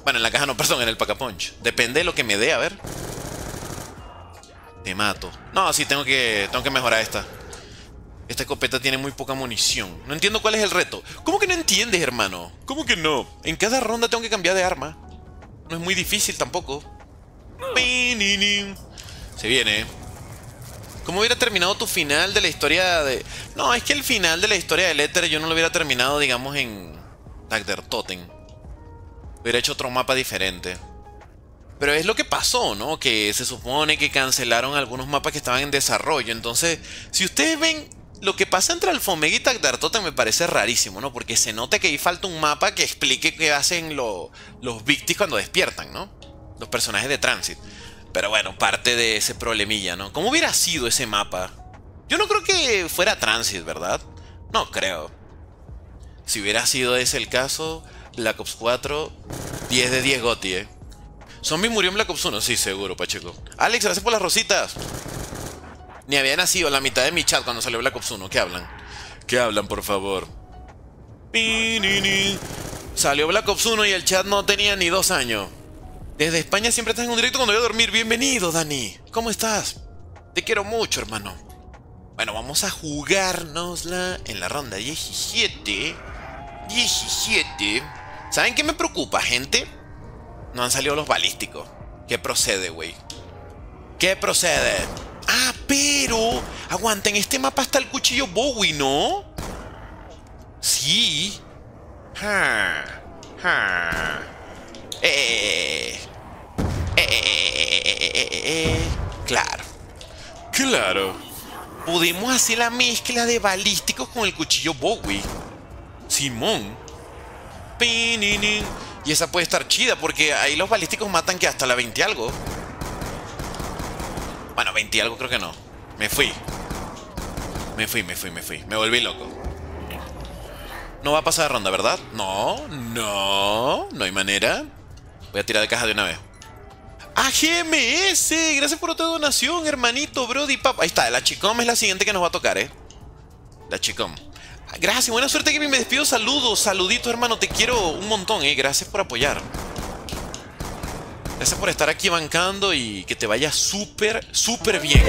Bueno, en la caja no, perdón, en el pacapunch. Depende de lo que me dé, a ver. Te mato. No, sí, tengo que, tengo que mejorar esta. Esta escopeta tiene muy poca munición. No entiendo cuál es el reto. ¿Cómo que no entiendes, hermano? ¿Cómo que no? En cada ronda tengo que cambiar de arma. No es muy difícil tampoco. Se viene. ¿Cómo hubiera terminado tu final de la historia de...? No, es que el final de la historia del Éter yo no lo hubiera terminado, digamos, en... Dagder Totem. Hubiera hecho otro mapa diferente. Pero es lo que pasó, ¿no? Que se supone que cancelaron algunos mapas que estaban en desarrollo. Entonces, si ustedes ven lo que pasa entre Alfomega y Tagdartota me parece rarísimo, ¿no? Porque se nota que ahí falta un mapa que explique qué hacen los Victis cuando despiertan, ¿no? Los personajes de Transit. Pero bueno, parte de ese problemilla, ¿no? ¿Cómo hubiera sido ese mapa? Yo no creo que fuera Transit, ¿verdad? No creo. Si hubiera sido ese el caso, Black Ops 4, 10 de 10 Goti, ¿eh? ¿Zombie murió en Black Ops 1? Sí, seguro, Pacheco. Alex, gracias por las rositas. Ni había nacido la mitad de mi chat cuando salió Black Ops 1. ¿Qué hablan? ¿Qué hablan, por favor? Salió Black Ops 1 y el chat no tenía ni dos años. Desde España siempre estás en un directo cuando voy a dormir. Bienvenido, Dani. ¿Cómo estás? Te quiero mucho, hermano. Bueno, vamos a jugárnosla en la ronda 17. 17. ¿Saben qué me preocupa, gente? No han salido los balísticos. ¿Qué procede, güey? ¿Qué procede? Ah, pero... Aguanta, en este mapa está el cuchillo Bowie, ¿no? Sí. Eh. Eh. Eh. Eh, eh, claro. Claro. Pudimos hacer la mezcla de balísticos con el cuchillo Bowie. Simón. Y esa puede estar chida porque ahí los balísticos matan que hasta la 20 algo. Bueno, 20 algo creo que no. Me fui. Me fui, me fui, me fui. Me volví loco. No va a pasar de ronda, ¿verdad? No, no, no hay manera. Voy a tirar de caja de una vez. ¡Ah, GMS! Gracias por otra donación, hermanito, Brody Pap. Ahí está, la Chicom es la siguiente que nos va a tocar, ¿eh? La Chicom. Gracias, buena suerte, que Me despido. Saludos, saludito, hermano. Te quiero un montón, ¿eh? Gracias por apoyar. Gracias por estar aquí bancando y que te vaya súper, súper bien.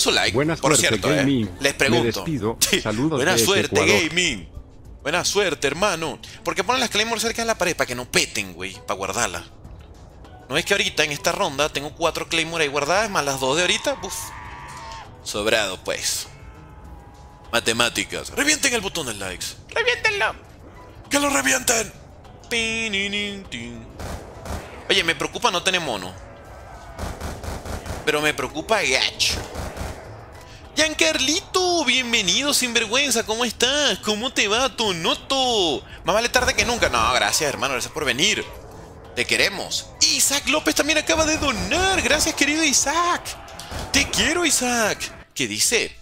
Ya dejaron su like. Buena por suerte, cierto, gaming. ¿eh? Les pregunto. Saludos Buena suerte, Ecuador. gaming. Buena suerte, hermano. ¿Por qué ponen las Claymore cerca de la pared? Para que no peten, güey. Para guardarla. ¿No es que ahorita en esta ronda tengo cuatro Claymore ahí guardadas, más las dos de ahorita? Uf. Sobrado, pues. Matemáticas. Revienten el botón de likes. Reviéntenlo. Que lo revienten. Oye, me preocupa no tener mono. Pero me preocupa Gach. Giancarlito, bienvenido, sinvergüenza, ¿cómo estás? ¿Cómo te va, Tonoto? Más vale tarde que nunca. No, gracias, hermano, gracias por venir. Te queremos. Isaac López también acaba de donar. Gracias, querido Isaac. Te quiero, Isaac. ¿Qué dice?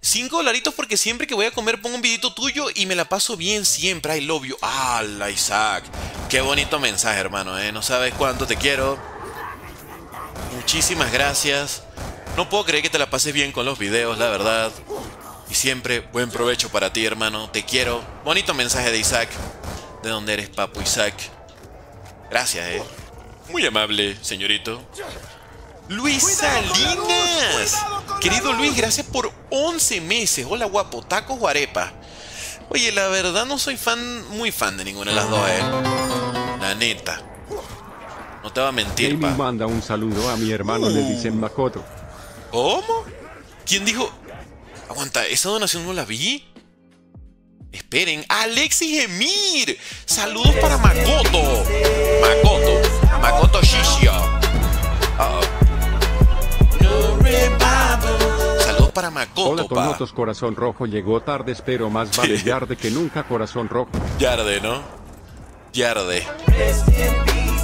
Cinco dolaritos porque siempre que voy a comer pongo un vidito tuyo y me la paso bien siempre. I love you. ¡Hala, Isaac! Qué bonito mensaje, hermano, ¿eh? No sabes cuánto te quiero. Muchísimas gracias. No puedo creer que te la pases bien con los videos, la verdad. Y siempre buen provecho para ti, hermano. Te quiero. Bonito mensaje de Isaac. ¿De dónde eres, papu Isaac? Gracias, eh. Muy amable, señorito. Luis Salinas. Querido Luis, gracias por 11 meses. Hola, guapo. Tacos o arepa. Oye, la verdad no soy fan, muy fan de ninguna de las dos, eh. La neta. No te va a mentir, pa. manda un saludo a mi hermano, le dicen Makoto. ¿Cómo? ¿Quién dijo? Aguanta, ¿esa donación no la vi? Esperen, Alexis Emir. Saludos para Makoto. Makoto. Makoto Shishio. Uh-oh. Saludos para Makoto, Hola. Tonotos Corazón Rojo llegó tarde, pero más vale yarde que nunca Corazón Rojo. Yarde, ¿no? Yarde.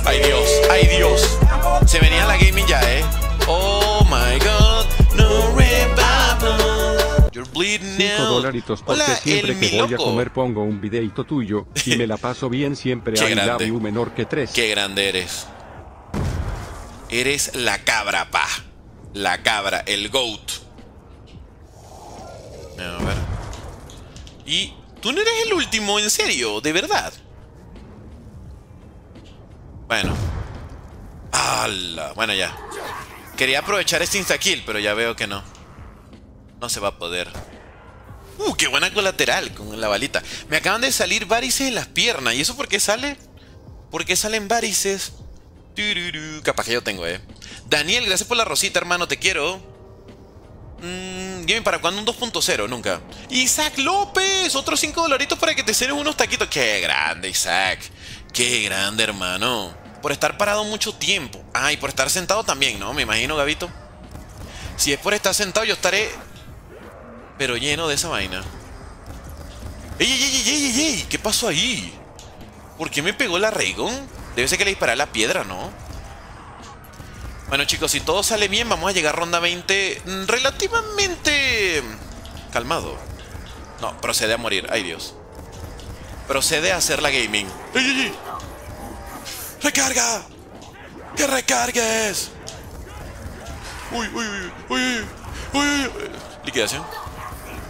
Ay Dios, ay Dios. Se venía la gaming ya, ¿eh? Oh my god, no revival. You're bleeding 5 out. dolaritos porque Hola, siempre que voy a comer pongo un videito tuyo y me la paso bien siempre hay grande. you menor que 3. Qué grande eres. Eres la cabra, pa. La cabra, el goat. A ver. Y tú no eres el último, en serio, de verdad. Bueno. ¡Hala! Bueno, ya. Quería aprovechar este insta-kill, pero ya veo que no. No se va a poder. ¡Uh, qué buena colateral con la balita! Me acaban de salir varices en las piernas. ¿Y eso por qué sale? ¿Por qué salen varices? Capaz que yo tengo, eh. Daniel, gracias por la rosita, hermano. Te quiero. Mmm, ¿para cuándo un 2.0? Nunca. Isaac López, otros 5 dolaritos para que te cenes unos taquitos. Qué grande, Isaac. Qué grande, hermano. Por estar parado mucho tiempo. Ah, y por estar sentado también, ¿no? Me imagino, Gabito. Si es por estar sentado, yo estaré. Pero lleno de esa vaina. ¡Ey, ey, ey, ey, ey, ey! ¿Qué pasó ahí? ¿Por qué me pegó la Raygon? Debe ser que le disparé la piedra, ¿no? Bueno, chicos, si todo sale bien, vamos a llegar a ronda 20 mm, relativamente calmado. No, procede a morir. Ay, Dios. Procede a hacer la gaming. ¡Ey, ey, ey! ¡Recarga! ¡Que recargues! ¡Uy, uy, uy! ¡Uy, uy, uy! uy. Liquidación.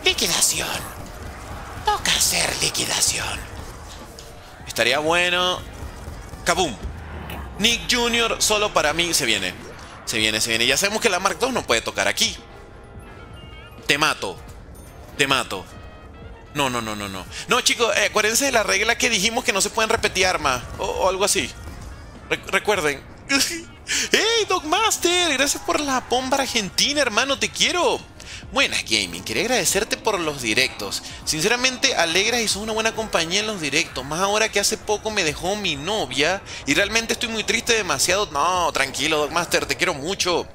Liquidación. Toca hacer liquidación. Estaría bueno. ¡Kaboom! Nick Jr. solo para mí se viene. Se viene, se viene. Ya sabemos que la Mark II no puede tocar aquí. Te mato. Te mato. No, no, no, no, no. No, chicos, eh, acuérdense de la regla que dijimos que no se pueden repetir armas. O, o algo así. Re- recuerden. ¡Hey, Dogmaster! Gracias por la pomba argentina, hermano. Te quiero. Buenas gaming, quería agradecerte por los directos. Sinceramente alegras y sos una buena compañía en los directos. Más ahora que hace poco me dejó mi novia. Y realmente estoy muy triste demasiado. No, tranquilo Dogmaster, te quiero mucho.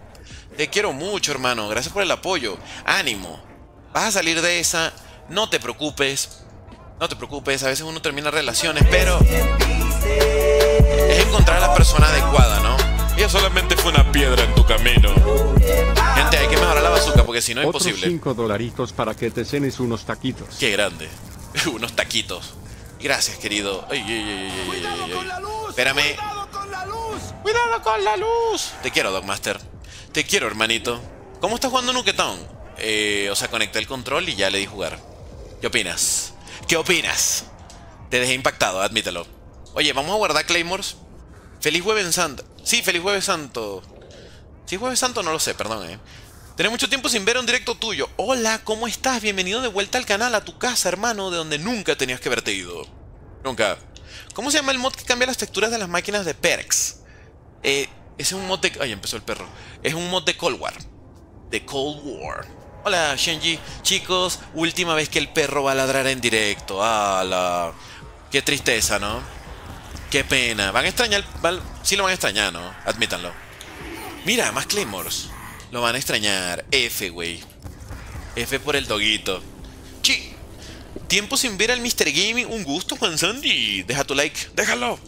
Te quiero mucho hermano, gracias por el apoyo. Ánimo. Vas a salir de esa. No te preocupes. No te preocupes, a veces uno termina relaciones, pero... Es encontrar a la persona adecuada, ¿no? Ella solamente fue una piedra en tu camino. Gente, hay que mejorar la bazooka porque si no es imposible. 5 dolaritos para que te cenes unos taquitos. Qué grande. unos taquitos. Gracias, querido. Ay, ay, ay, ¡Cuidado con la luz! Espérame. ¡Cuidado con la luz! ¡Cuidado con la luz! Te quiero, Dogmaster. Te quiero, hermanito. ¿Cómo estás jugando Nuketown? Eh, o sea, conecté el control y ya le di jugar. ¿Qué opinas? ¿Qué opinas? Te dejé impactado, admítelo. Oye, ¿vamos a guardar Claymores? Feliz Jueves Santo. Sí, feliz Jueves Santo. Si es Jueves Santo no lo sé, perdón, eh. Tenés mucho tiempo sin ver un directo tuyo. Hola, ¿cómo estás? Bienvenido de vuelta al canal, a tu casa, hermano, de donde nunca tenías que haberte ido. Nunca. ¿Cómo se llama el mod que cambia las texturas de las máquinas de Perks? Eh, ese es un mod de... Ay, empezó el perro. Es un mod de Cold War. De Cold War. Hola, Shenji. Chicos, última vez que el perro va a ladrar en directo. ¡Hala! Qué tristeza, ¿no? Qué pena. Van a extrañar... Sí lo van a extrañar, ¿no? Admítanlo. Mira, más Claymores. Lo van a extrañar. F, güey. F por el doguito. Chi. Tiempo sin ver al Mr. Gaming. Un gusto, Juan Sandy. Deja tu like. Déjalo.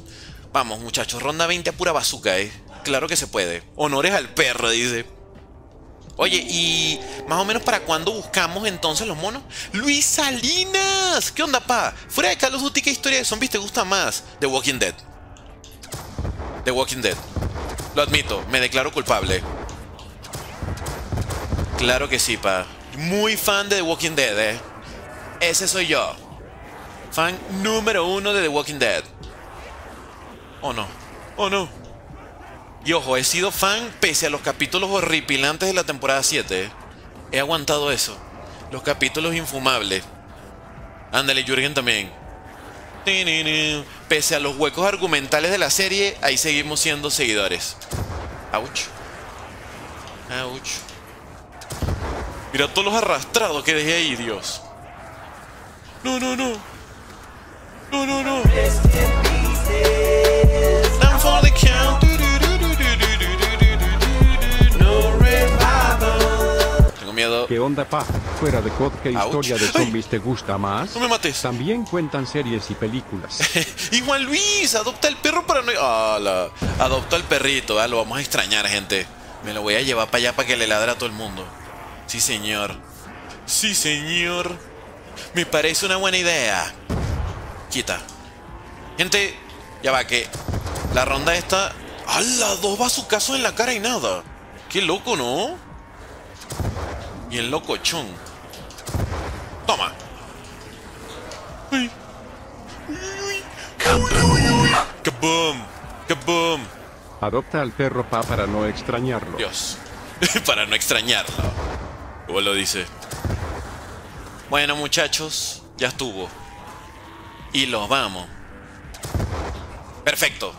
Vamos, muchachos. Ronda 20 a pura bazooka, eh. Claro que se puede. Honores al perro, dice. Oye, y más o menos para cuándo buscamos entonces los monos? Luis Salinas, ¿qué onda, pa? Fuera de Carlos Duty, ¿qué historia de zombies te gusta más? The Walking Dead. The Walking Dead. Lo admito, me declaro culpable. Claro que sí, pa. Muy fan de The Walking Dead, eh. Ese soy yo. Fan número uno de The Walking Dead. Oh no. Oh no. Y ojo, he sido fan pese a los capítulos horripilantes de la temporada 7. He aguantado eso. Los capítulos infumables. Ándale, Jürgen también. Pese a los huecos argumentales de la serie, ahí seguimos siendo seguidores. Ouch. Ouch. Mira todos los arrastrados que dejé ahí, Dios. No, no, no. No, no, no. ¿Qué onda, pa? Fuera de COD, ¿qué historia de zombies te gusta más? No me mates. También cuentan series y películas. y Juan Luis, adopta el perro para no... Ah, Adopta el perrito, ah, lo vamos a extrañar, gente. Me lo voy a llevar para allá para que le ladre a todo el mundo. Sí, señor. Sí, señor. Me parece una buena idea. Quita. Gente, ya va, que la ronda esta... ¡Hala! Dos va su caso en la cara y nada. Qué loco, ¿no? Y el locochón. Toma. Uy. ¡Kaboom! ¡Kaboom! Adopta al perro pa para no extrañarlo. Dios. para no extrañarlo. Como lo dice. Bueno, muchachos, ya estuvo. Y los vamos. Perfecto.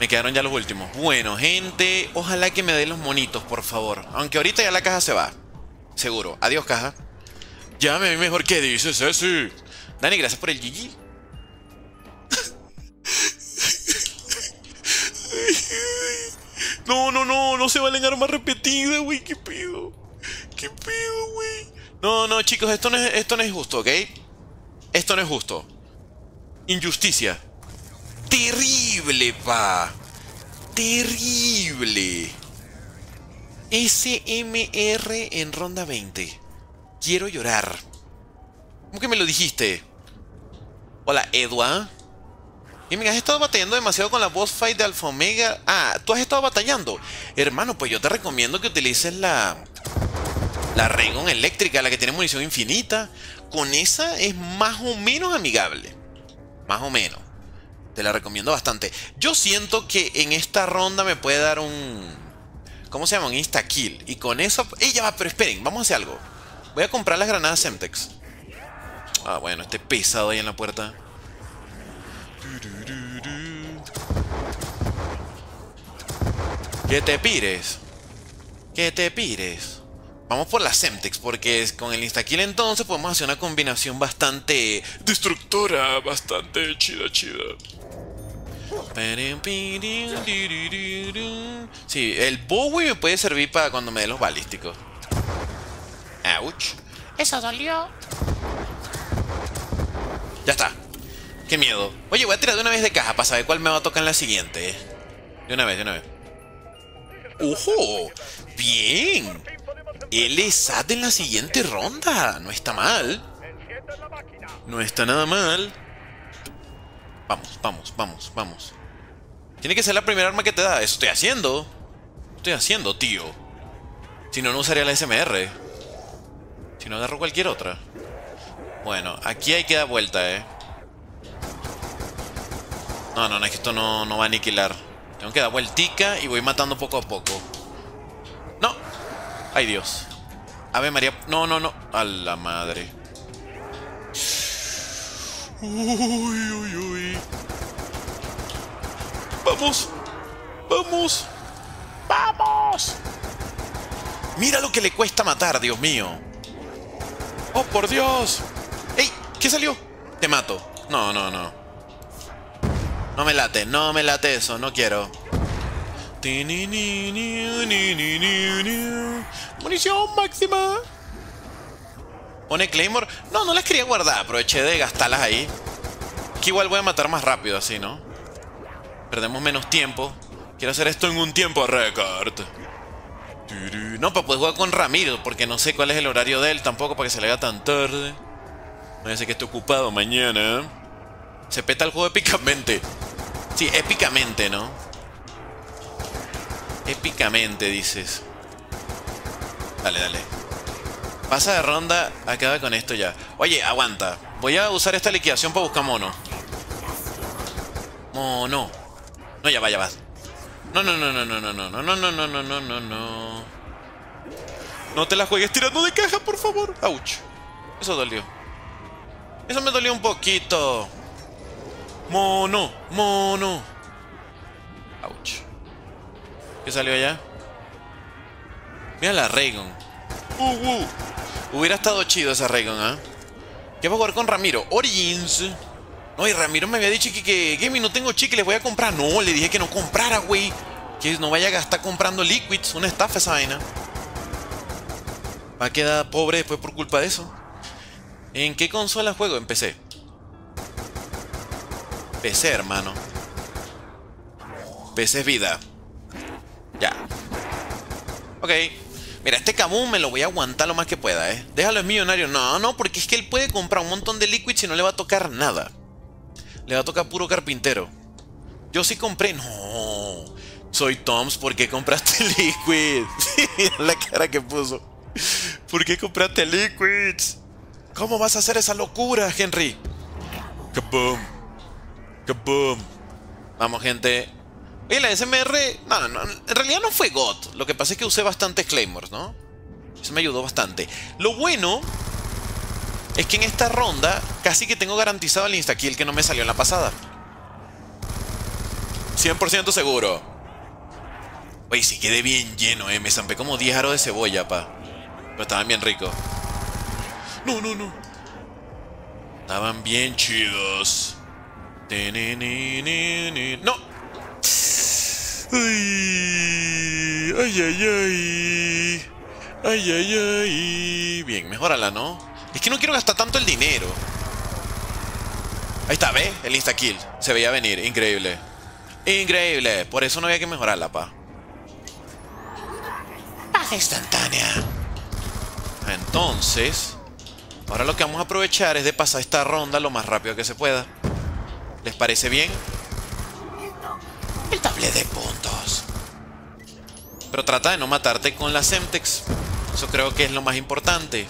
Me quedaron ya los últimos. Bueno, gente, ojalá que me den los monitos, por favor. Aunque ahorita ya la caja se va. Seguro. Adiós, caja. Ya me vi mejor que dices, ese. Dani, gracias por el GG. No, no, no, no se valen armas repetidas, güey. ¿Qué pido? ¿Qué pido, güey? No, no, chicos, esto no, es, esto no es justo, ¿ok? Esto no es justo. Injusticia. Terrible, pa. Terrible. SMR en ronda 20. Quiero llorar. ¿Cómo que me lo dijiste? Hola, Edwa. Y me has estado batallando demasiado con la boss fight de Alpha Omega. Ah, tú has estado batallando. Hermano, pues yo te recomiendo que utilices la. La Raygon eléctrica, la que tiene munición infinita. Con esa es más o menos amigable. Más o menos. Te la recomiendo bastante. Yo siento que en esta ronda me puede dar un... ¿Cómo se llama? Un insta-kill. Y con eso... ¡Ey, ya va! Pero esperen, vamos a hacer algo. Voy a comprar las granadas Semtex. Ah, bueno, este pesado ahí en la puerta. Que te pires. Que te pires. Vamos por la Semtex, porque con el Instakill entonces podemos hacer una combinación bastante destructora, bastante chida, chida. Sí, el Bowie me puede servir para cuando me dé los balísticos. Ouch. Eso dolió. Ya está. Qué miedo. Oye, voy a tirar de una vez de caja para saber cuál me va a tocar en la siguiente. De una vez, de una vez. ¡Ojo! ¡Bien! LSAT en la siguiente ronda. No está mal. No está nada mal. Vamos, vamos, vamos, vamos. Tiene que ser la primera arma que te da. Eso estoy haciendo. Estoy haciendo, tío. Si no, no usaría la SMR. Si no, agarro cualquier otra. Bueno, aquí hay que dar vuelta, eh. No, no, no, es que esto no, no va a aniquilar. Tengo que dar vueltica y voy matando poco a poco. ¡No! ¡Ay, Dios! Ave María... No, no, no. A la madre. Uy, uy, uy. ¡Vamos! ¡Vamos! ¡Vamos! Mira lo que le cuesta matar, Dios mío. ¡Oh, por Dios! ¡Ey! ¿Qué salió? Te mato. No, no, no. No me late, no me late eso, no quiero. Munición máxima. ¿Pone Claymore? No, no las quería guardar. Aproveché de gastarlas ahí. Que igual voy a matar más rápido así, ¿no? Perdemos menos tiempo. Quiero hacer esto en un tiempo récord. No, para poder jugar con Ramiro, porque no sé cuál es el horario de él tampoco para que se le haga tan tarde. Sé que esté ocupado mañana. Se peta el juego épicamente. Sí, épicamente, ¿no? Épicamente, dices. Dale, dale. Pasa de ronda, acaba con esto ya. Oye, aguanta. Voy a usar esta liquidación para buscar mono. Mono. No, ya va, ya va. No, no, no, no, no, no, no, no, no, no, no, no, no, no, no. No te la juegues tirando de caja, por favor. Ouch. Eso dolió. Eso me dolió un poquito. Mono, mono. Ouch. ¿Qué salió allá? Mira la Raygon. Uh, uh. Hubiera estado chido esa Raygon, ¿ah? ¿eh? ¿Qué va a jugar con Ramiro? Origins. No, y Ramiro me había dicho que, que Gaming no tengo chicle, voy a comprar. No, le dije que no comprara, güey. Que no vaya a gastar comprando liquids. Una estafa esa vaina. Va a quedar pobre después por culpa de eso. ¿En qué consola juego? En PC. PC, hermano. PC es vida. Ya. Ok. Mira, este Camus me lo voy a aguantar lo más que pueda, ¿eh? Déjalo es millonario. No, no, porque es que él puede comprar un montón de liquids y no le va a tocar nada. Le va a tocar puro carpintero. Yo sí compré. No. Soy Toms, ¿por qué compraste liquid? la cara que puso. ¿Por qué compraste liquids? ¿Cómo vas a hacer esa locura, Henry? Kaboom. Kaboom. Vamos, gente. Oye, la SMR... No, no, en realidad no fue GOT. Lo que pasa es que usé bastantes Claymores, ¿no? Eso me ayudó bastante. Lo bueno es que en esta ronda casi que tengo garantizado el insta-kill que no me salió en la pasada. 100% seguro. Oye, sí quedé bien lleno, eh. Me zampé como 10 aros de cebolla, pa. Pero estaban bien ricos. No, no, no. Estaban bien chidos. No. Ay, ay, ay, ay. Ay, ay. Bien, mejórala, ¿no? Es que no quiero gastar tanto el dinero. Ahí está, ¿ve? El insta-kill. Se veía venir. Increíble. Increíble. Por eso no había que mejorarla, pa. Baja instantánea. Entonces, ahora lo que vamos a aprovechar es de pasar esta ronda lo más rápido que se pueda. ¿Les parece bien? El tablet de puntos. Pero trata de no matarte con la Semtex. Eso creo que es lo más importante.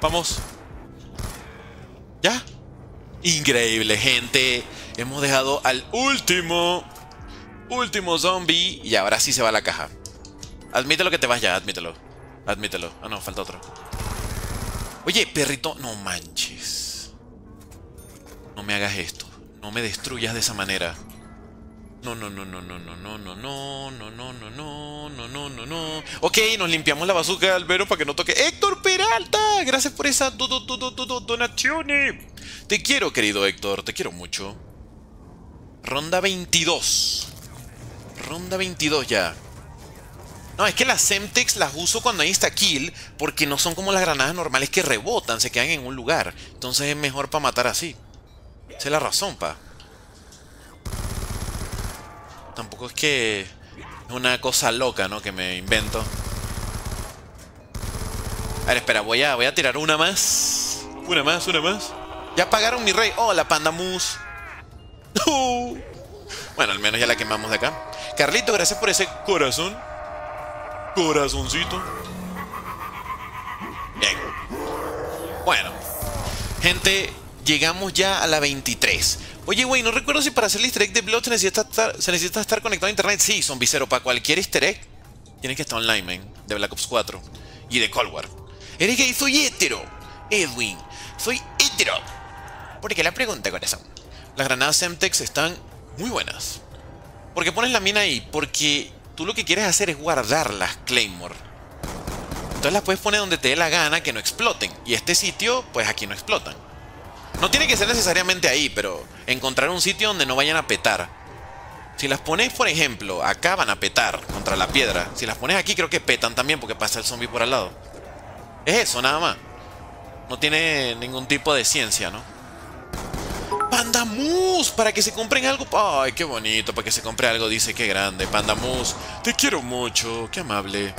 Vamos. ¿Ya? Increíble, gente. Hemos dejado al último, último zombie. Y ahora sí se va a la caja. Admítelo que te vas ya, admítelo. Admítelo. Ah, no, falta otro. Oye, perrito, no manches. No me hagas esto. No me destruyas de esa manera. No, no, no, no, no, no, no, no, no, no, no, no, no, no, no, no, no. Ok, nos limpiamos la bazooka de Albero para que no toque. Héctor Peralta, gracias por esa donación. Te quiero, querido Héctor, te quiero mucho. Ronda 22. Ronda 22 ya. No, es que las Semtex las uso cuando hay esta kill porque no son como las granadas normales que rebotan, se quedan en un lugar. Entonces es mejor para matar así. Esa es la razón, pa. Tampoco es que es una cosa loca, ¿no? Que me invento. A ver, espera, voy a, voy a tirar una más. Una más, una más. Ya pagaron mi rey. Oh, la panda mousse. Bueno, al menos ya la quemamos de acá. Carlito, gracias por ese corazón. Corazoncito. Bien. Bueno. Gente, llegamos ya a la 23. Oye, güey, no recuerdo si para hacer el easter egg de Blood se necesita estar, conectado a internet. Sí, son visero. Para cualquier easter egg, tienes que estar online, man. De Black Ops 4. Y de Cold War. Eres gay, soy hetero. Edwin, soy hetero. ¿Por qué la pregunta, corazón? Las granadas Semtex están muy buenas. ¿Por qué pones la mina ahí? Porque tú lo que quieres hacer es guardar las Claymore. Entonces las puedes poner donde te dé la gana que no exploten. Y este sitio, pues aquí no explotan. No tiene que ser necesariamente ahí, pero encontrar un sitio donde no vayan a petar. Si las pones, por ejemplo, acá van a petar contra la piedra. Si las pones aquí, creo que petan también porque pasa el zombie por al lado. Es eso, nada más. No tiene ningún tipo de ciencia, ¿no? Panda para que se compren algo. Ay, qué bonito, para que se compre algo. Dice, qué grande. Panda te quiero mucho. Qué amable.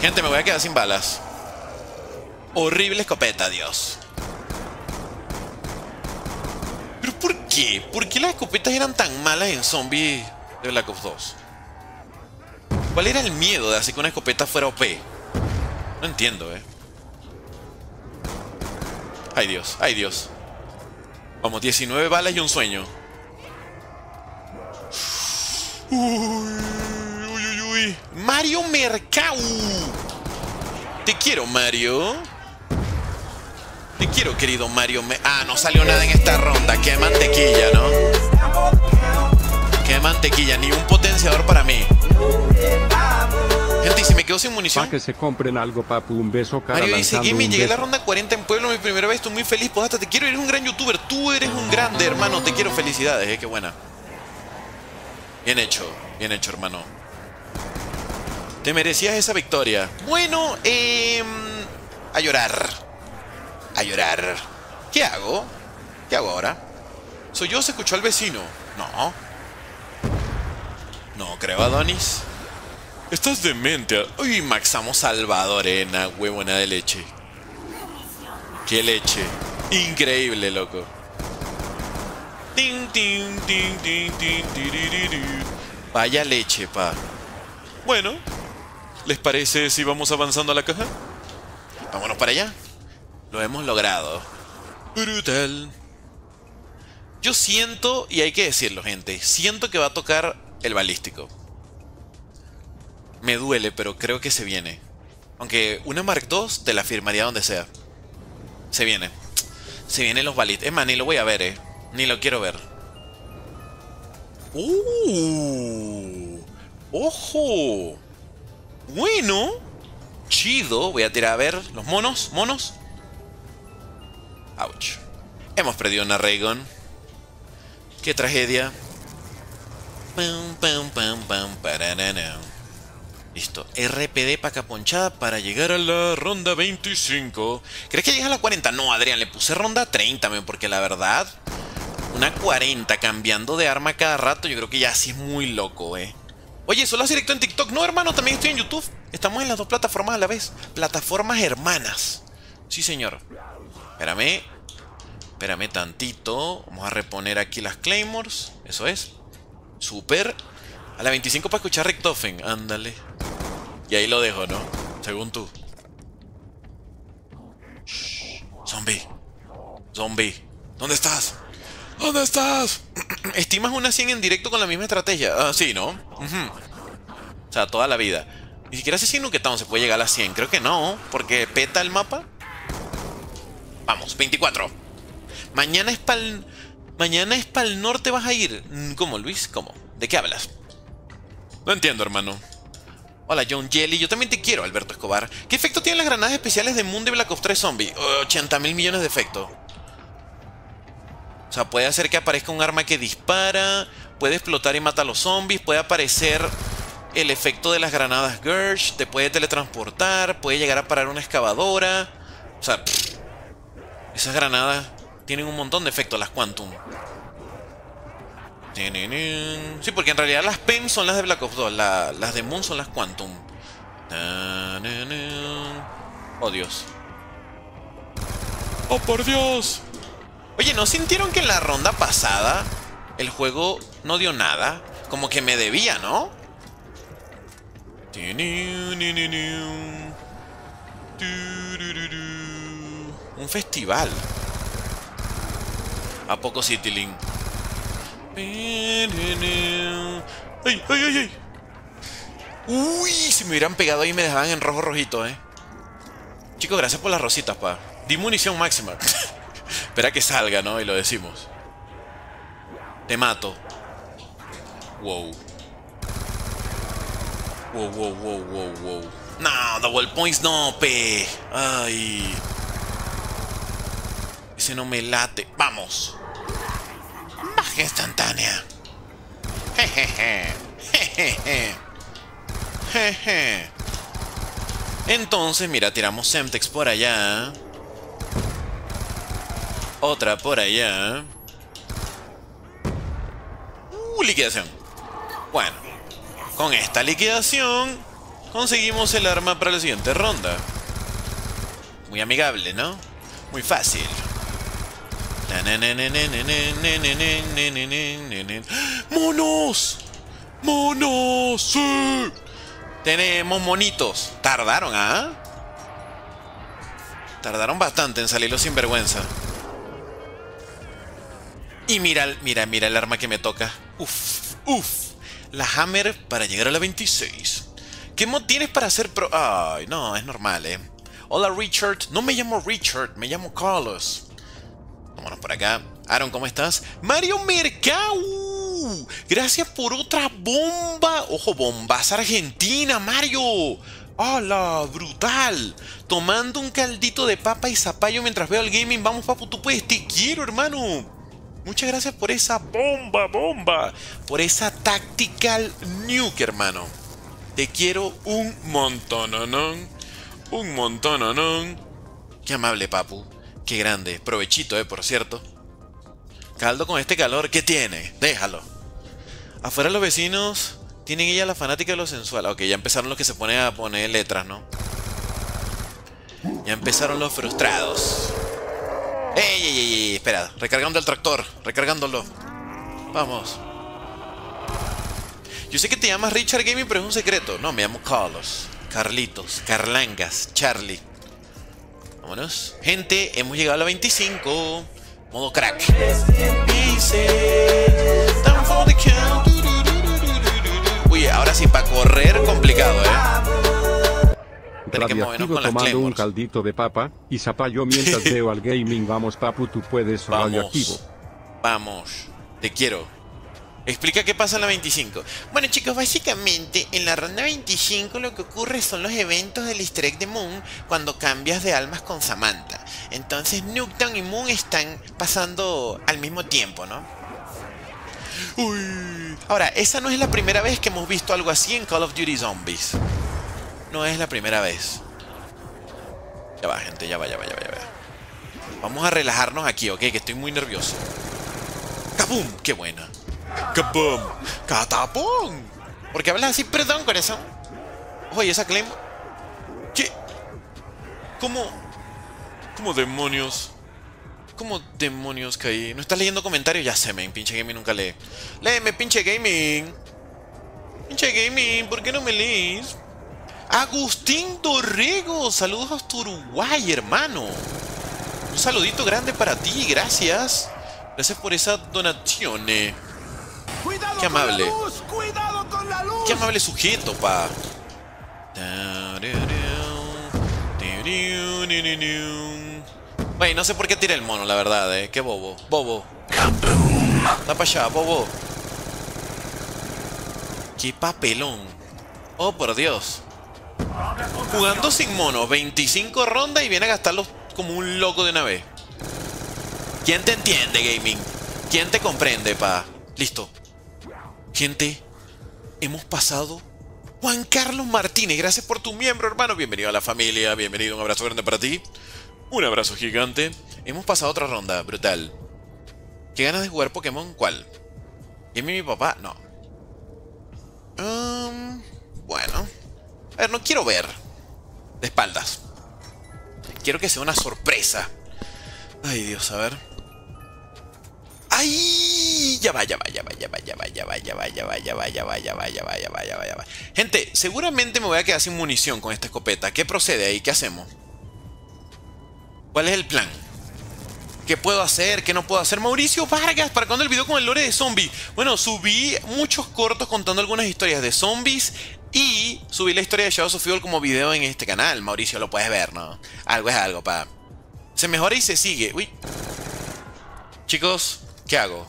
Gente, me voy a quedar sin balas. Horrible escopeta, Dios. ¿Pero por qué? ¿Por qué las escopetas eran tan malas en Zombie de Black Ops 2? ¿Cuál era el miedo de hacer que una escopeta fuera OP? No entiendo, eh. Ay Dios, ay Dios. Vamos, 19 balas y un sueño. Uy, uy, uy, Mario Mercau. Te quiero, Mario. Te quiero, querido Mario. ah, no salió nada en esta ronda. Qué mantequilla, ¿no? Qué mantequilla. Ni un potenciador para mí. Gente, y si me quedo sin munición. Para que se compren algo, papu. Un beso, cara. Mario dice: Gaming, llegué a la ronda 40 en Pueblo, mi primera vez. Estoy muy feliz. Pues hasta te quiero. Eres un gran youtuber. Tú eres un grande, hermano. Te quiero. Felicidades, eh. Qué buena. Bien hecho. Bien hecho, hermano. Te merecías esa victoria. Bueno, eh. A llorar a llorar. ¿Qué hago? ¿Qué hago ahora? ¿Soy yo? ¿Se escuchó al vecino? No. No, creo, Adonis. Estás demente. Uy, Maxamo Salvadorena, huevona de leche. ¡Qué leche! Increíble, loco. Vaya leche, pa. Bueno, ¿les parece si vamos avanzando a la caja? Vámonos para allá. Lo hemos logrado. Brutal. Yo siento, y hay que decirlo, gente, siento que va a tocar el balístico. Me duele, pero creo que se viene. Aunque una Mark II te la firmaría donde sea. Se viene. Se vienen los balísticos. Es más, ni lo voy a ver, eh. Ni lo quiero ver. ¡Uh! ¡Ojo! Bueno. Chido. Voy a tirar a ver los monos. Monos. Ouch. Hemos perdido una Raygon. Qué tragedia. Listo. RPD para caponchada para llegar a la ronda 25. ¿Crees que llega a la 40? No, Adrián, le puse ronda 30, porque la verdad, una 40 cambiando de arma cada rato, yo creo que ya sí es muy loco, eh. Oye, ¿solo haces directo en TikTok? No, hermano, también estoy en YouTube. Estamos en las dos plataformas a la vez. Plataformas hermanas. Sí, señor. Espérame. Espérame tantito. Vamos a reponer aquí las Claymores. Eso es. Super. A la 25 para escuchar Richtofen. Ándale. Y ahí lo dejo, ¿no? Según tú. Zombie. Zombie. ¿Dónde estás? ¿Dónde estás? ¿Estimas una 100 en directo con la misma estrategia? Ah, sí, ¿no? O sea, toda la vida. Ni siquiera sé si nunca se puede llegar a la 100. Creo que no, porque peta el mapa. Vamos, 24. Mañana es para Mañana es para el norte vas a ir. Mm, ¿Cómo, Luis? ¿Cómo? ¿De qué hablas? No entiendo, hermano. Hola, John Jelly. Yo también te quiero, Alberto Escobar. ¿Qué efecto tienen las granadas especiales de Moon de Black Ops 3 Zombie? 80 mil millones de efectos. O sea, puede hacer que aparezca un arma que dispara, puede explotar y mata a los zombies, puede aparecer el efecto de las granadas Gersh, te puede teletransportar, puede llegar a parar una excavadora. O sea, esas granadas tienen un montón de efectos, las Quantum. Sí, porque en realidad las PEM son las de Black Ops 2, las de Moon son las Quantum. Oh Dios. Oh por Dios. Oye, ¿no sintieron que en la ronda pasada el juego no dio nada? Como que me debía, ¿no? Un festival. ¿A poco Citylink? ¡Ay, ay, ay, ay! ¡Uy! Si me hubieran pegado ahí me dejaban en rojo rojito, ¿eh? Chicos, gracias por las rositas, pa. Di munición máxima. Espera que salga, ¿no? Y lo decimos. Te mato. Wow. Wow, wow, wow, wow, wow. No, double points no, pe. Ay. No me late. Vamos. Magia instantánea. Jejeje. Jejeje. Jeje. Entonces, mira, tiramos Semtex por allá. Otra por allá. Uh, liquidación. Bueno, con esta liquidación conseguimos el arma para la siguiente ronda. Muy amigable, ¿no? Muy fácil. ¡Monos! ¡Monos! Tenemos monitos. Tardaron, ¿ah? Tardaron bastante en salir los sinvergüenza. Y mira, mira, mira el arma que me toca. Uf, uf. La Hammer para llegar a la 26. ¿Qué mod tienes para hacer pro...? Ay, no, es normal, ¿eh? Hola, Richard. No me llamo Richard, me llamo Carlos. Vámonos por acá. Aaron, ¿cómo estás? Mario Mercado. Gracias por otra bomba. Ojo, bombas argentina, Mario. ¡Hala! ¡Brutal! Tomando un caldito de papa y zapallo mientras veo el gaming. Vamos, papu, tú puedes. Te quiero, hermano. Muchas gracias por esa bomba, bomba. Por esa tactical nuke, hermano. Te quiero un montón, ¿no? Un montón, ¿no? Qué amable, papu. Qué grande. Provechito, eh, por cierto. Caldo con este calor. ¿Qué tiene? Déjalo. Afuera los vecinos tienen ella la fanática de lo sensual. Ok, ya empezaron los que se ponen a poner letras, ¿no? Ya empezaron los frustrados. ¡Ey, ey, ey! Espera, recargando el tractor, recargándolo. Vamos. Yo sé que te llamas Richard Gaming, pero es un secreto. No, me llamo Carlos, Carlitos, Carlangas, Charlie. Vámonos. Gente, hemos llegado a la 25. Modo crack. Uy, ahora sí, para correr complicado, ¿eh? Radioactivo tomando un caldito de papa y zapallo mientras veo al gaming. Vamos, papu, tú puedes, Vamos. radioactivo. Vamos, te quiero. Explica qué pasa en la 25. Bueno chicos, básicamente en la ronda 25 lo que ocurre son los eventos del easter egg de Moon cuando cambias de almas con Samantha. Entonces Nuketown y Moon están pasando al mismo tiempo, ¿no? Uy. Ahora, esa no es la primera vez que hemos visto algo así en Call of Duty Zombies. No es la primera vez. Ya va, gente, ya va, ya va, ya va, ya va. Vamos a relajarnos aquí, ¿ok? Que estoy muy nervioso. ¡Kabum! ¡Qué buena! ¡Kabum! ¡Catapum! ¿Por qué hablas así? Perdón, corazón. Oye, esa claim... ¿Qué? ¿Cómo? ¿Cómo demonios? ¿Cómo demonios caí? ¿No estás leyendo comentarios? Ya sé, men. Pinche gaming nunca lee. Léeme, pinche gaming. Pinche gaming, ¿por qué no me lees? Agustín Dorrego, saludos hasta Uruguay, hermano. Un saludito grande para ti, gracias. Gracias por esa donación. Eh. ¡Cuidado Qué amable. con la luz! ¡Cuidado con la luz! Qué amable sujeto, pa. Wey, no sé por qué tiré el mono, la verdad, eh. Qué bobo. Bobo. Da para allá, bobo. Qué papelón. Oh, por Dios. Jugando sin mono, 25 rondas y viene a gastarlos como un loco de una vez. ¿Quién te entiende, gaming? ¿Quién te comprende, pa? Listo. Gente, hemos pasado. Juan Carlos Martínez, gracias por tu miembro, hermano. Bienvenido a la familia, bienvenido, un abrazo grande para ti. Un abrazo gigante. Hemos pasado otra ronda, brutal. ¿Qué ganas de jugar Pokémon? ¿Cuál? ¿Y mi papá? No. Um, bueno. A ver, no quiero ver. De espaldas. Quiero que sea una sorpresa. Ay, Dios, a ver. ¡Ay! Ya va, ya va, ya va, ya va, ya va, ya va, ya va, ya va, ya va, ya va, ya va, ya va, ya va, ya va, ya va. Gente, seguramente me voy a quedar sin munición con esta escopeta. ¿Qué procede ahí? ¿Qué hacemos? ¿Cuál es el plan? ¿Qué puedo hacer? ¿Qué no puedo hacer? Mauricio Vargas, ¿para cuándo el video con el lore de zombie? Bueno, subí muchos cortos contando algunas historias de zombies y subí la historia de Shadow of Evil como video en este canal. Mauricio, lo puedes ver, ¿no? Algo es algo, pa. Se mejora y se sigue. Uy. Chicos, ¿qué hago?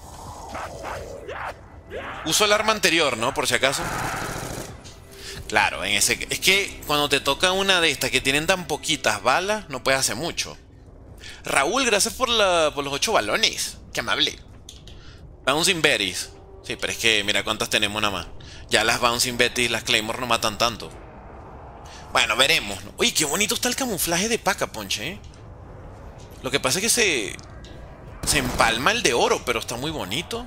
Uso el arma anterior, ¿no? Por si acaso. Claro, en ese... Es que cuando te toca una de estas que tienen tan poquitas balas, no puedes hacer mucho. Raúl, gracias por, los ocho balones. Qué amable. Bouncing Berries. Sí, pero es que mira cuántas tenemos nada más. Ya las Bouncing Berries, las Claymore no matan tanto. Bueno, veremos. Uy, qué bonito está el camuflaje de Paca Ponche, ¿eh? Lo que pasa es que se... Se empalma el de oro, pero está muy bonito.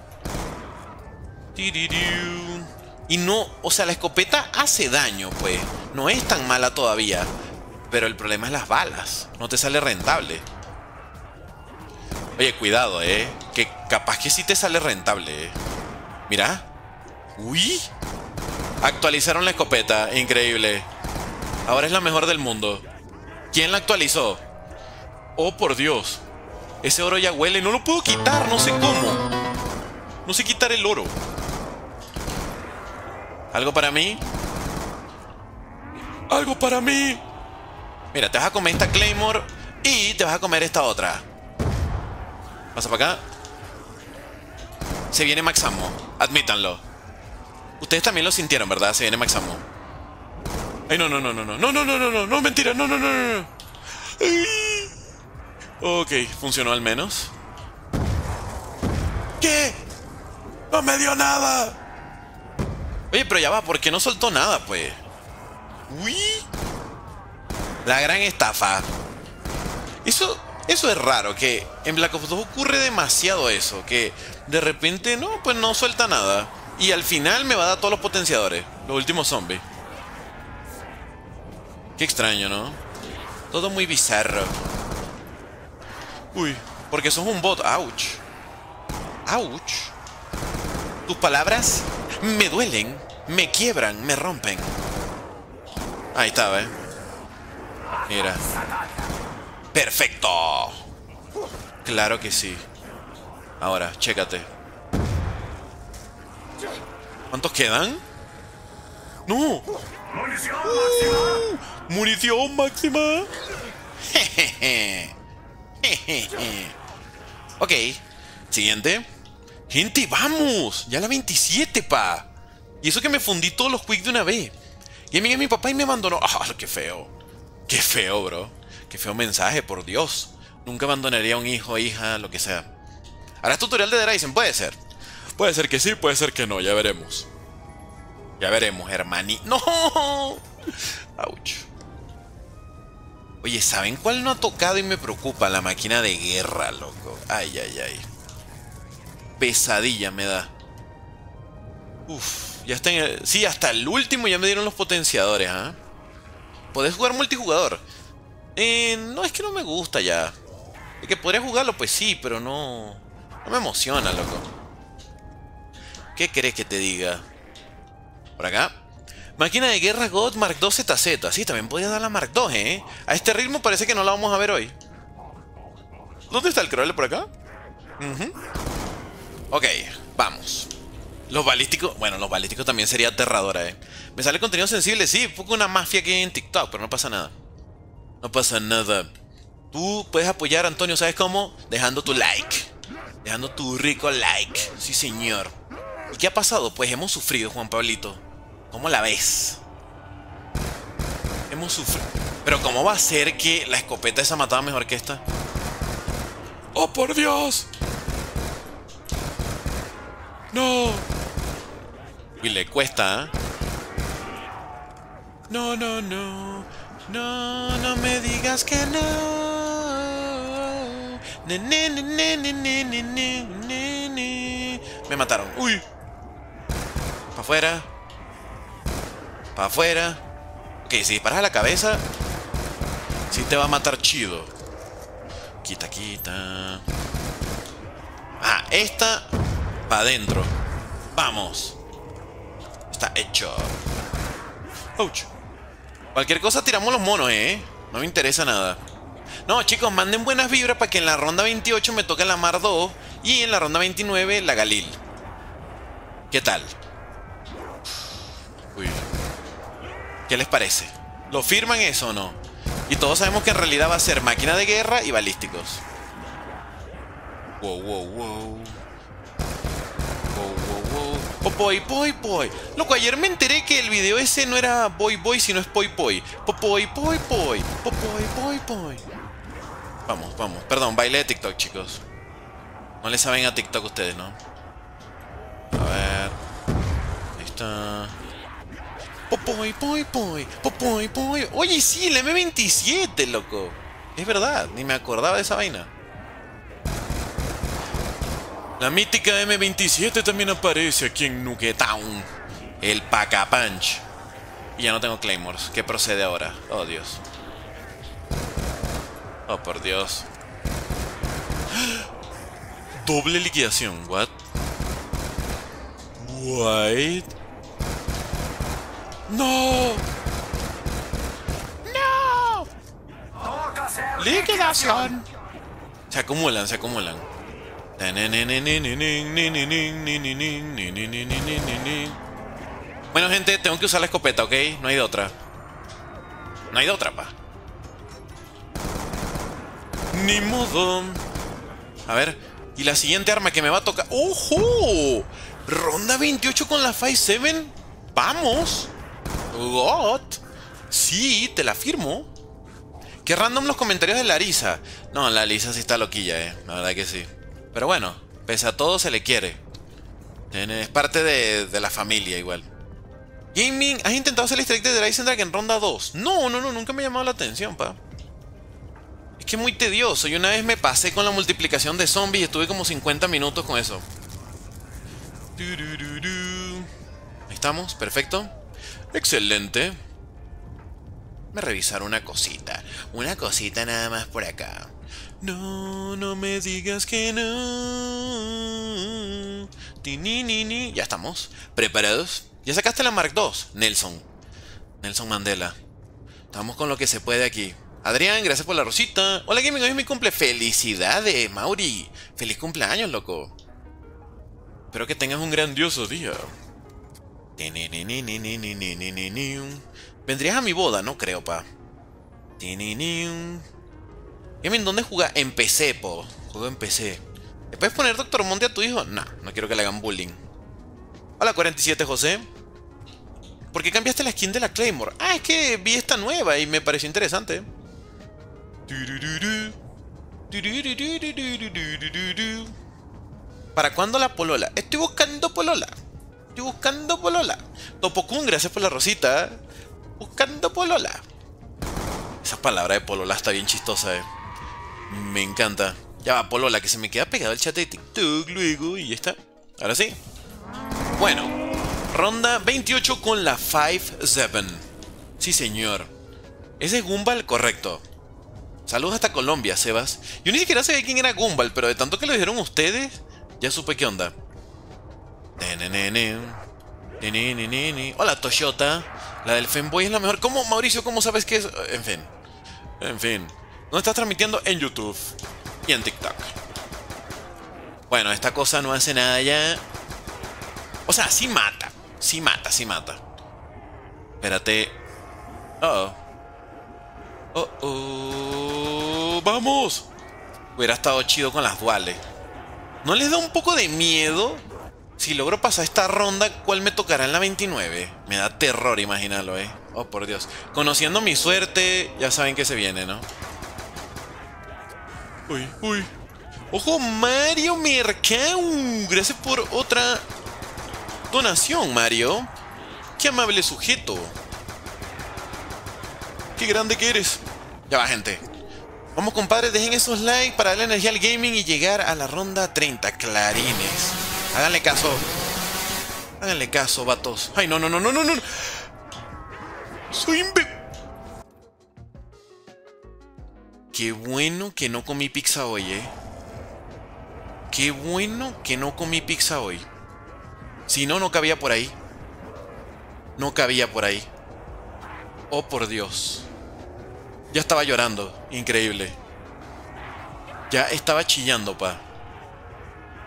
Y no... O sea, la escopeta hace daño, pues. No es tan mala todavía. Pero el problema es las balas. No te sale rentable. Oye, cuidado, eh. Que capaz que sí te sale rentable, eh. Mira. Uy. Actualizaron la escopeta. Increíble. Ahora es la mejor del mundo. ¿Quién la actualizó? Oh, por Dios. Ese oro ya huele. No lo puedo quitar. No sé cómo. No sé quitar el oro. ¿Algo para mí? ¿Algo para mí? Mira, te vas a comer esta Claymore y te vas a comer esta otra. Pasa para acá. Se viene Max Ammo. Admítanlo. Ustedes también lo sintieron, ¿verdad? Se viene Max Ammo. Ay, no, no, no, no, no. No, no, no, no, no. No, mentira. No, no, no, no. Ok, funcionó al menos. ¿Qué? No me dio nada. Oye, pero ya va, ¿por qué no soltó nada, pues? Uy. La gran estafa. Eso eso es raro, que en Black Ops 2 ocurre demasiado eso, que de repente no, pues no suelta nada. Y al final me va a dar todos los potenciadores, los últimos zombies. Qué extraño, ¿no? Todo muy bizarro. Uy, porque sos un bot. Ouch. Ouch. Tus palabras me duelen, me quiebran, me rompen. Ahí está, ¿eh? Mira. ¡Perfecto! Claro que sí. Ahora, chécate. ¿Cuántos quedan? ¡No! ¡Munición máxima! ¡Munición máxima! ok. Siguiente. Gente, vamos. Ya la 27, pa. Y eso que me fundí todos los quick de una vez. Y a mí mi papá y me abandonó. ¡Ah, qué feo! ¡Qué feo, bro! Qué feo mensaje, por Dios. Nunca abandonaría a un hijo, hija, lo que sea. Es tutorial de Draisen, puede ser. Puede ser que sí, puede ser que no, ya veremos. Ya veremos, hermani. ¡No! ¡Auch! Oye, ¿saben cuál no ha tocado y me preocupa? La máquina de guerra, loco. Ay, ay, ay. Pesadilla me da. Uf, ya está en el... Sí, hasta el último ya me dieron los potenciadores, ¿ah? Podés jugar multijugador. Eh, no, es que no me gusta ya. Es que podría jugarlo, pues sí, pero no... No me emociona, loco. ¿Qué crees que te diga? Por acá. Máquina de guerra God Mark II ZZ. Sí, también podría dar la Mark II, ¿eh? A este ritmo parece que no la vamos a ver hoy. ¿Dónde está el crawler por acá? Ok, vamos. Los balísticos... Bueno, los balísticos también sería aterradora, ¿eh? Me sale contenido sensible, sí. Poco una mafia hay en TikTok, pero no pasa nada. No pasa nada. Tú puedes apoyar a Antonio, ¿sabes cómo? Dejando tu like. Dejando tu rico like. Sí, señor. ¿Y qué ha pasado? Pues hemos sufrido, Juan Pablito. ¿Cómo la ves? Hemos sufrido. Pero ¿cómo va a ser que la escopeta esa mataba mejor que esta? ¡Oh, por Dios! ¡No! Y le cuesta, ¿eh? No, no, no. No, no me digas que no. Me mataron. Uy. Para afuera. Para afuera. Ok, si disparas a la cabeza, sí te va a matar chido. Quita, quita. Ah, esta para adentro. Vamos. Está hecho. Ouch. Cualquier cosa tiramos los monos, ¿eh? No me interesa nada. No, chicos, manden buenas vibras para que en la ronda 28 me toque la Mar 2 y en la ronda 29 la Galil. ¿Qué tal? Uy. ¿Qué les parece? ¿Lo firman eso o no? Y todos sabemos que en realidad va a ser máquina de guerra y balísticos. Wow, wow, wow. Wow, wow, wow. Oh, boy, boy, boy. Loco, ayer me enteré que el video ese no era boy, boy, sino es boy, boy. Boy, boy, boy. Boy, boy, boy. Vamos, vamos. Perdón, baile de TikTok, chicos. No le saben a TikTok ustedes, ¿no? A ver. Ahí está. Popoy, poy, poy. Popoy, poy. Oye, sí, el M27, loco. Es verdad, ni me acordaba de esa vaina. La mítica M27 también aparece aquí en Nuketown. El Paca Punch. Y ya no tengo Claymores. ¿Qué procede ahora? Oh, Dios. Oh, por Dios. Doble liquidación. What? What? No. No. Liquidación. Se acumulan, se acumulan. Bueno, gente, tengo que usar la escopeta, ¿ok? No hay de otra. No hay de otra, pa. Ni modo. A ver, y la siguiente arma que me va a tocar. ¡Ojo! Ronda 28 con la 5-7. ¡Vamos! ¿What? Sí, te la firmo. Qué random los comentarios de Larisa. No, la Larisa sí está loquilla, eh. La verdad que sí. Pero bueno, pese a todo se le quiere. Es parte de, la familia igual. Gaming, ¿has intentado hacer el strike de Ryzen Drag en ronda 2? No, no, no, nunca me ha llamado la atención, pa. Es que es muy tedioso. Y una vez me pasé con la multiplicación de zombies y estuve como 50 minutos con eso. Ahí estamos, perfecto. Excelente. Me revisar una cosita. Una cosita nada más por acá. No, no me digas que no. Ni, Ya estamos. ¿Preparados? Ya sacaste la Mark II, Nelson. Nelson Mandela. Estamos con lo que se puede aquí. Adrián, gracias por la rosita. Hola Gaming, hoy es mi cumple. Felicidades, Mauri. Feliz cumpleaños, loco. Espero que tengas un grandioso día. Vendrías a mi boda, no creo, pa. Gaming, ¿dónde juega? En PC, po. Juego en PC. ¿Le puedes poner Doctor Monte a tu hijo? No, no quiero que le hagan bullying. Hola, 47 José. ¿Por qué cambiaste la skin de la Claymore? Ah, es que vi esta nueva y me pareció interesante. ¿Para cuándo la polola? Estoy buscando polola. Estoy buscando polola. Topokun, gracias por la rosita. Buscando polola. Esa palabra de polola está bien chistosa, eh. Me encanta. Ya va, Polola, que se me queda pegado el chat de TikTok luego y ya está. Ahora sí. Bueno, ronda 28 con la 5-7. Sí, señor. Ese es Gumball correcto. Saludos hasta Colombia, Sebas. Yo ni siquiera sabía quién era Gumball, pero de tanto que lo dijeron ustedes, ya supe qué onda. Hola, Toyota. La del Femboy es la mejor. ¿Cómo, Mauricio, cómo sabes que es? En fin. En fin. No estás transmitiendo en YouTube y en TikTok. Bueno, esta cosa no hace nada ya. O sea, sí mata. Sí mata, sí mata. Espérate. oh. Oh oh. ¡Vamos! Hubiera estado chido con las duales. ¿No les da un poco de miedo? Si logro pasar esta ronda, ¿cuál me tocará en la 29? Me da terror imaginarlo, eh. Oh, por Dios. Conociendo mi suerte, ya saben que se viene, ¿no? Uy, uy. Ojo, Mario Mercado. Gracias por otra donación, Mario. Qué amable sujeto. Qué grande que eres. Ya va, gente. Vamos, compadre, dejen esos likes para darle energía al gaming y llegar a la ronda 30. Clarines. Háganle caso. Háganle caso, vatos. Ay, no, no, no, no, no, no. Soy imbe... Qué bueno que no comí pizza hoy, eh. Qué bueno que no comí pizza hoy. Si no, no cabía por ahí. No cabía por ahí. Oh, por Dios. Ya estaba llorando. Increíble. Ya estaba chillando, pa.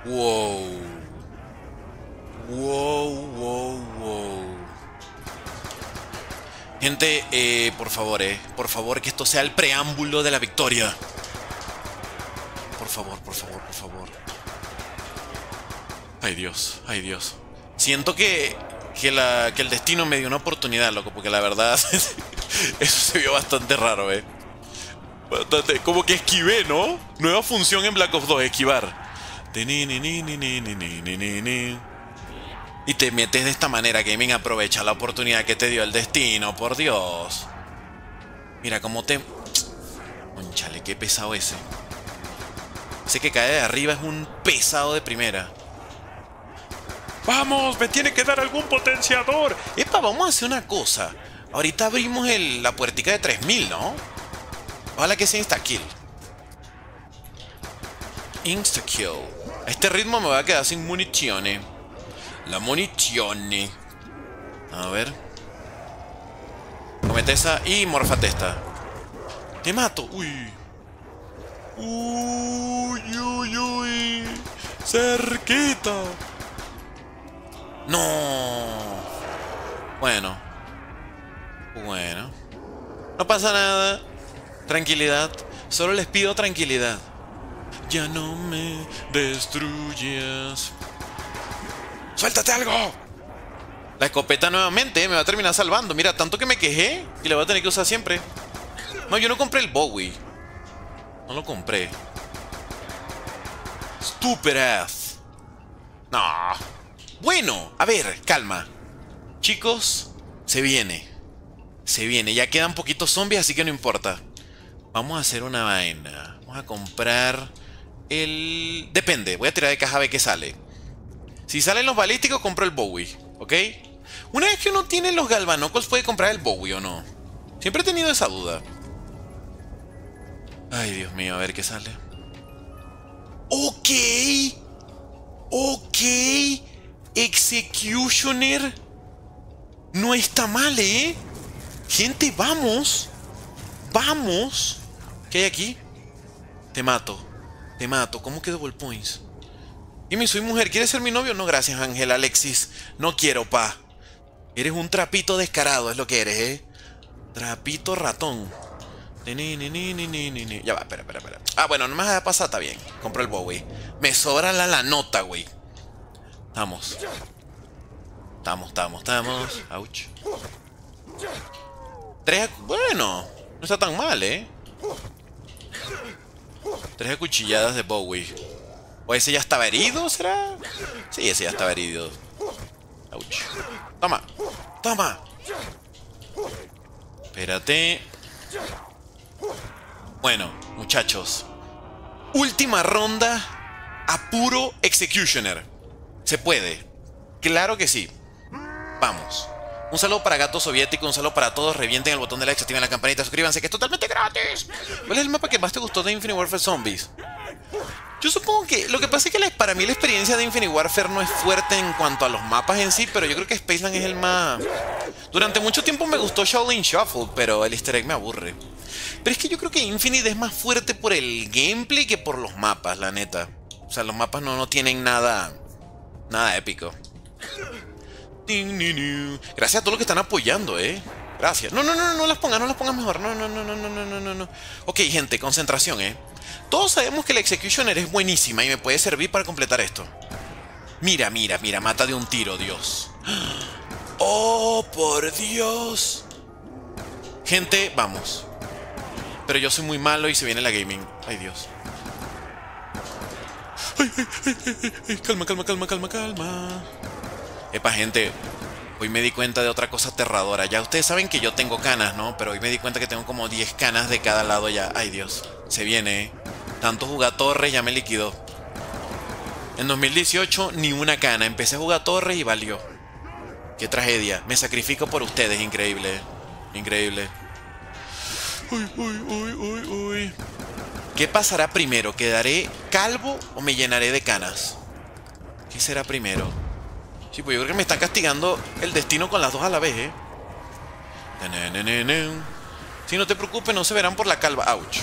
Wow. Wow, wow, wow. Gente, eh, por favor, eh. Por favor, que esto sea el preámbulo de la victoria. Por favor, por favor, por favor. Ay Dios, ay Dios. Siento que, que, la, que el destino me dio una oportunidad, loco, porque la verdad eso se vio bastante raro, eh. Bastante, como que esquivé, ¿no? Nueva función en Black Ops 2, esquivar. Y te metes de esta manera, Gaming aprovecha la oportunidad que te dio el destino, por Dios. Mira cómo te... Conchale, qué pesado ese. Ese que cae de arriba es un pesado de primera. ¡Vamos! ¡Me tiene que dar algún potenciador! Epa, vamos a hacer una cosa. Ahorita abrimos la puertica de 3000, ¿no? Ojalá que sea insta-kill. Insta-kill. A este ritmo me voy a quedar sin municiones. La munizione. A ver. Comete esa y morfate esta. Te mato. Uy. Uy, uy, uy. Cerquita. No. Bueno. Bueno. No pasa nada. Tranquilidad. Solo les pido tranquilidad. Ya no me destruyas. ¡Suéltate algo! La escopeta nuevamente me va a terminar salvando. Mira, tanto que me quejé y la voy a tener que usar siempre. No, yo no compré el Bowie. No lo compré. Stupid ass. No. Bueno, a ver, calma. Chicos, se viene. Se viene. Ya quedan poquitos zombies, así que no importa. Vamos a hacer una vaina. Vamos a comprar el... Depende. Voy a tirar de caja a ver qué sale. Si salen los balísticos, compro el Bowie, ¿ok? Una vez que uno tiene los galvanocos, ¿puede comprar el Bowie o no? Siempre he tenido esa duda. Ay, Dios mío, a ver qué sale. Ok. Ok. Executioner. No está mal, ¿eh? Gente, vamos. Vamos. ¿Qué hay aquí? Te mato. Te mato. ¿Cómo que double points? Dime, soy mujer, ¿quieres ser mi novio? No, gracias, Ángel Alexis. No quiero, pa. Eres un trapito descarado, es lo que eres, ¿eh? Trapito ratón. Ya va, espera, espera, espera. Ah, bueno, no me dejar pasar, está bien. Compro el Bowie. Me sobra la, la nota, güey. Estamos. Estamos, estamos, estamos. Ouch. Tres... Bueno, no está tan mal, ¿eh? Tres acuchilladas de Bowie. ¿O ese ya estaba herido, será? Sí, ese ya estaba herido. Ouch. Toma. Toma. Espérate. Bueno, muchachos. Última ronda a puro Executioner. Se puede. Claro que sí. Vamos. Un saludo para Gato Soviético, un saludo para todos. Revienten el botón de like, activen la campanita, suscríbanse que es totalmente gratis. ¿Cuál es el mapa que más te gustó de Infinite Warfare Zombies? Yo supongo que lo que pasa es que para mí la experiencia de Infinite Warfare no es fuerte en cuanto a los mapas en sí, pero yo creo que Spaceland es el más... Durante mucho tiempo me gustó Shaolin Shuffle, pero el easter egg me aburre. Pero es que yo creo que Infinite es más fuerte por el gameplay que por los mapas, la neta. O sea, los mapas no, no tienen nada... Nada épico. Gracias a todos los que están apoyando, eh. Gracias. No, no, no, no las pongas, no las pongas mejor. No, no, no, no, no, no, no, no. Ok, gente, concentración, eh. Todos sabemos que la Executioner es buenísima y me puede servir para completar esto. Mira, mira, mira, mata de un tiro, Dios. ¡Oh, por Dios! Gente, vamos. Pero yo soy muy malo y se viene la gaming. Ay, Dios. calma, calma, calma, calma, calma. Epa, gente. Hoy me di cuenta de otra cosa aterradora. Ya ustedes saben que yo tengo canas, ¿no? Pero hoy me di cuenta que tengo como 10 canas de cada lado ya. Ay, Dios. Se viene, ¿eh? Tanto jugatorres ya me liquidó. En 2018 ni una cana. Empecé a jugar torres y valió. Qué tragedia. Me sacrifico por ustedes. Increíble. Increíble. Uy, uy, uy, uy, uy. ¿Qué pasará primero? ¿Quedaré calvo o me llenaré de canas? ¿Qué será primero? Sí, pues yo creo que me está castigando el destino con las dos a la vez, ¿eh? Si no te preocupes, no se verán por la calva. Ouch.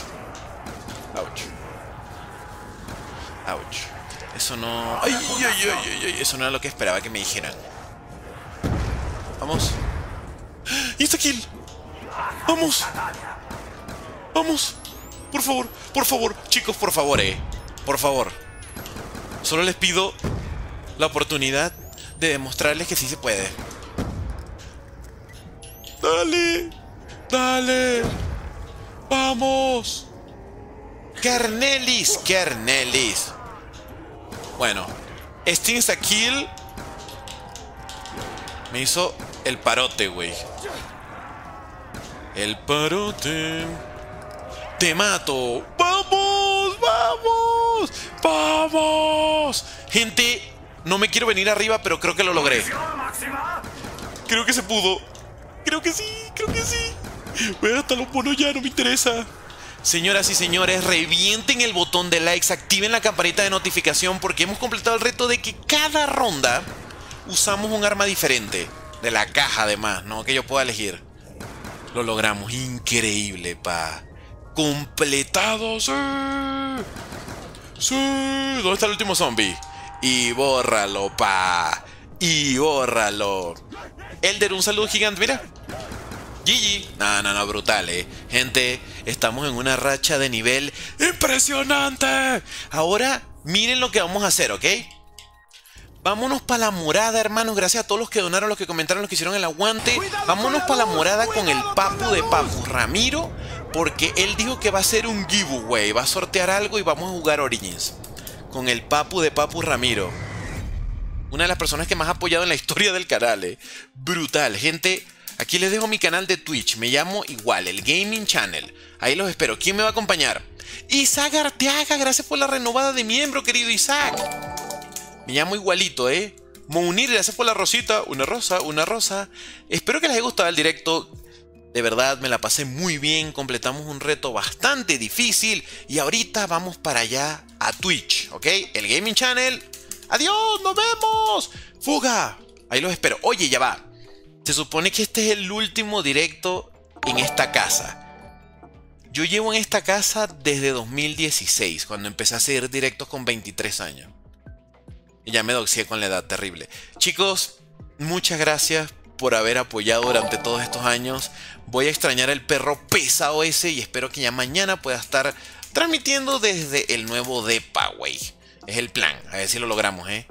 Ouch. Ouch. Eso no... Ay, ay, ay, Eso no era lo que esperaba que me dijeran. Vamos. ¡Insta-kill! ¡Vamos! ¡Vamos! Por favor, por favor, chicos, por favor, eh. Por favor. Solo les pido la oportunidad de demostrarles que sí se puede. ¡Dale! ¡Dale! ¡Vamos! ¡Carnelis! ¡Carnelis! Bueno, este insta-kill me hizo el parote, güey. El parote. ¡Te mato! ¡Vamos! ¡Vamos! ¡Vamos! Gente, no me quiero venir arriba, pero creo que lo logré. Creo que se pudo. Creo que sí, creo que sí. Voy hasta los monos ya, no me interesa. Señoras y señores, revienten el botón de likes, activen la campanita de notificación porque hemos completado el reto de que cada ronda usamos un arma diferente. De la caja además, ¿no? Que yo pueda elegir. Lo logramos. Increíble, pa. Completado, sí. Sí. ¿Dónde está el último zombie? Y bórralo, pa. Y bórralo. Elder, un saludo gigante, mira. GG. No, no, no, brutal, eh. Gente, estamos en una racha de nivel impresionante. Ahora, miren lo que vamos a hacer, ¿ok? Vámonos para la morada, hermanos. Gracias a todos los que donaron, los que comentaron, los que hicieron el aguante. Vámonos para la morada con el papu de papu, Ramiro. Porque él dijo que va a ser un giveaway. Va a sortear algo y vamos a jugar Origins. Con el papu de papu, Ramiro. Una de las personas que más ha apoyado en la historia del canal, eh. Brutal, gente. Aquí les dejo mi canal de Twitch. Me llamo igual, el Gaming Channel. Ahí los espero. ¿Quién me va a acompañar? Isaac Arteaga, gracias por la renovada de miembro, querido Isaac. Me llamo igualito, ¿eh? Mounir, gracias por la rosita. Una rosa, una rosa. Espero que les haya gustado el directo. De verdad, me la pasé muy bien. Completamos un reto bastante difícil. Y ahorita vamos para allá a Twitch, ¿ok? El Gaming Channel. ¡Adiós! ¡Nos vemos! ¡Fuga! Ahí los espero. Oye, ya va. Se supone que este es el último directo en esta casa. Yo llevo en esta casa desde 2016, cuando empecé a hacer directos con 23 años. Y ya me doxié con la edad terrible. Chicos, muchas gracias por haber apoyado durante todos estos años. Voy a extrañar el perro pesado ese y espero que ya mañana pueda estar transmitiendo desde el nuevo Depa, güey. Es el plan. A ver si lo logramos, ¿eh?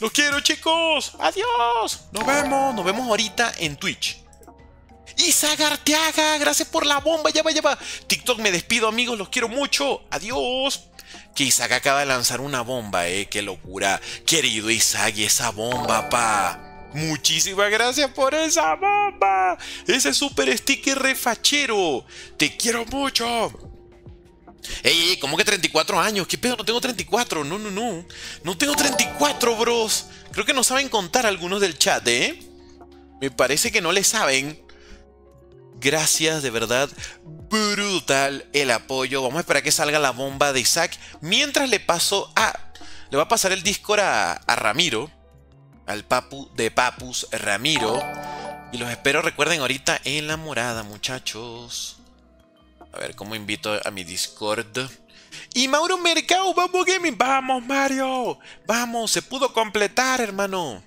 ¡Los quiero, chicos! ¡Adiós! Nos vemos. Nos vemos ahorita en Twitch. Isaac gracias por la bomba. Ya va, ya va. TikTok me despido, amigos. Los quiero mucho. Adiós. Que Isaac acaba de lanzar una bomba, eh. Qué locura. Querido Isaac, y esa bomba, pa. Muchísimas gracias por esa bomba. Ese super sticker refachero. Te quiero mucho. Ey, ey, ¿cómo que 34 años? ¿Qué pedo? No tengo 34. No, no, no. No tengo 34, bros. Creo que no saben contar algunos del chat, ¿eh? Me parece que no le saben. Gracias, de verdad. Brutal el apoyo. Vamos a esperar que salga la bomba de Isaac. Mientras le paso a... Le va a pasar el Discord a, a Ramiro. Al papu de papus Ramiro. Y los espero, recuerden, ahorita en la morada, muchachos. A ver, ¿cómo invito a mi Discord? Y Mauro Mercado, vamos gaming, vamos Mario, vamos, se pudo completar, hermano.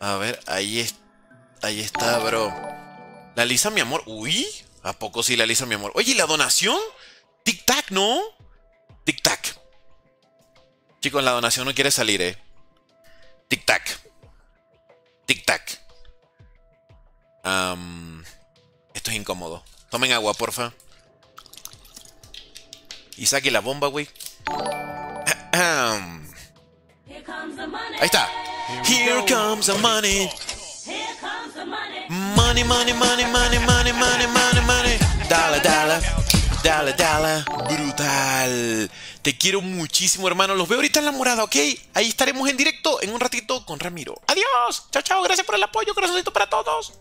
A ver, ahí, es, ahí está, bro. La Lisa, mi amor. Uy, ¿a poco sí la Lisa, mi amor? Oye, ¿y la donación? Tic-tac, ¿no? Tic-tac. Chicos, la donación no quiere salir, ¿eh? Tic-tac. Tic-tac. esto es incómodo. Tomen agua, porfa. Y saque la bomba, güey. Ahí está. Here comes the money. Money, money, money, money, money, money, money, money. Dale, dale. Dale, dale. Brutal. Te quiero muchísimo, hermano. Los veo ahorita en la morada, ¿ok? Ahí estaremos en directo en un ratito con Ramiro. Adiós. Chao, chao. Gracias por el apoyo. Corazoncito para todos.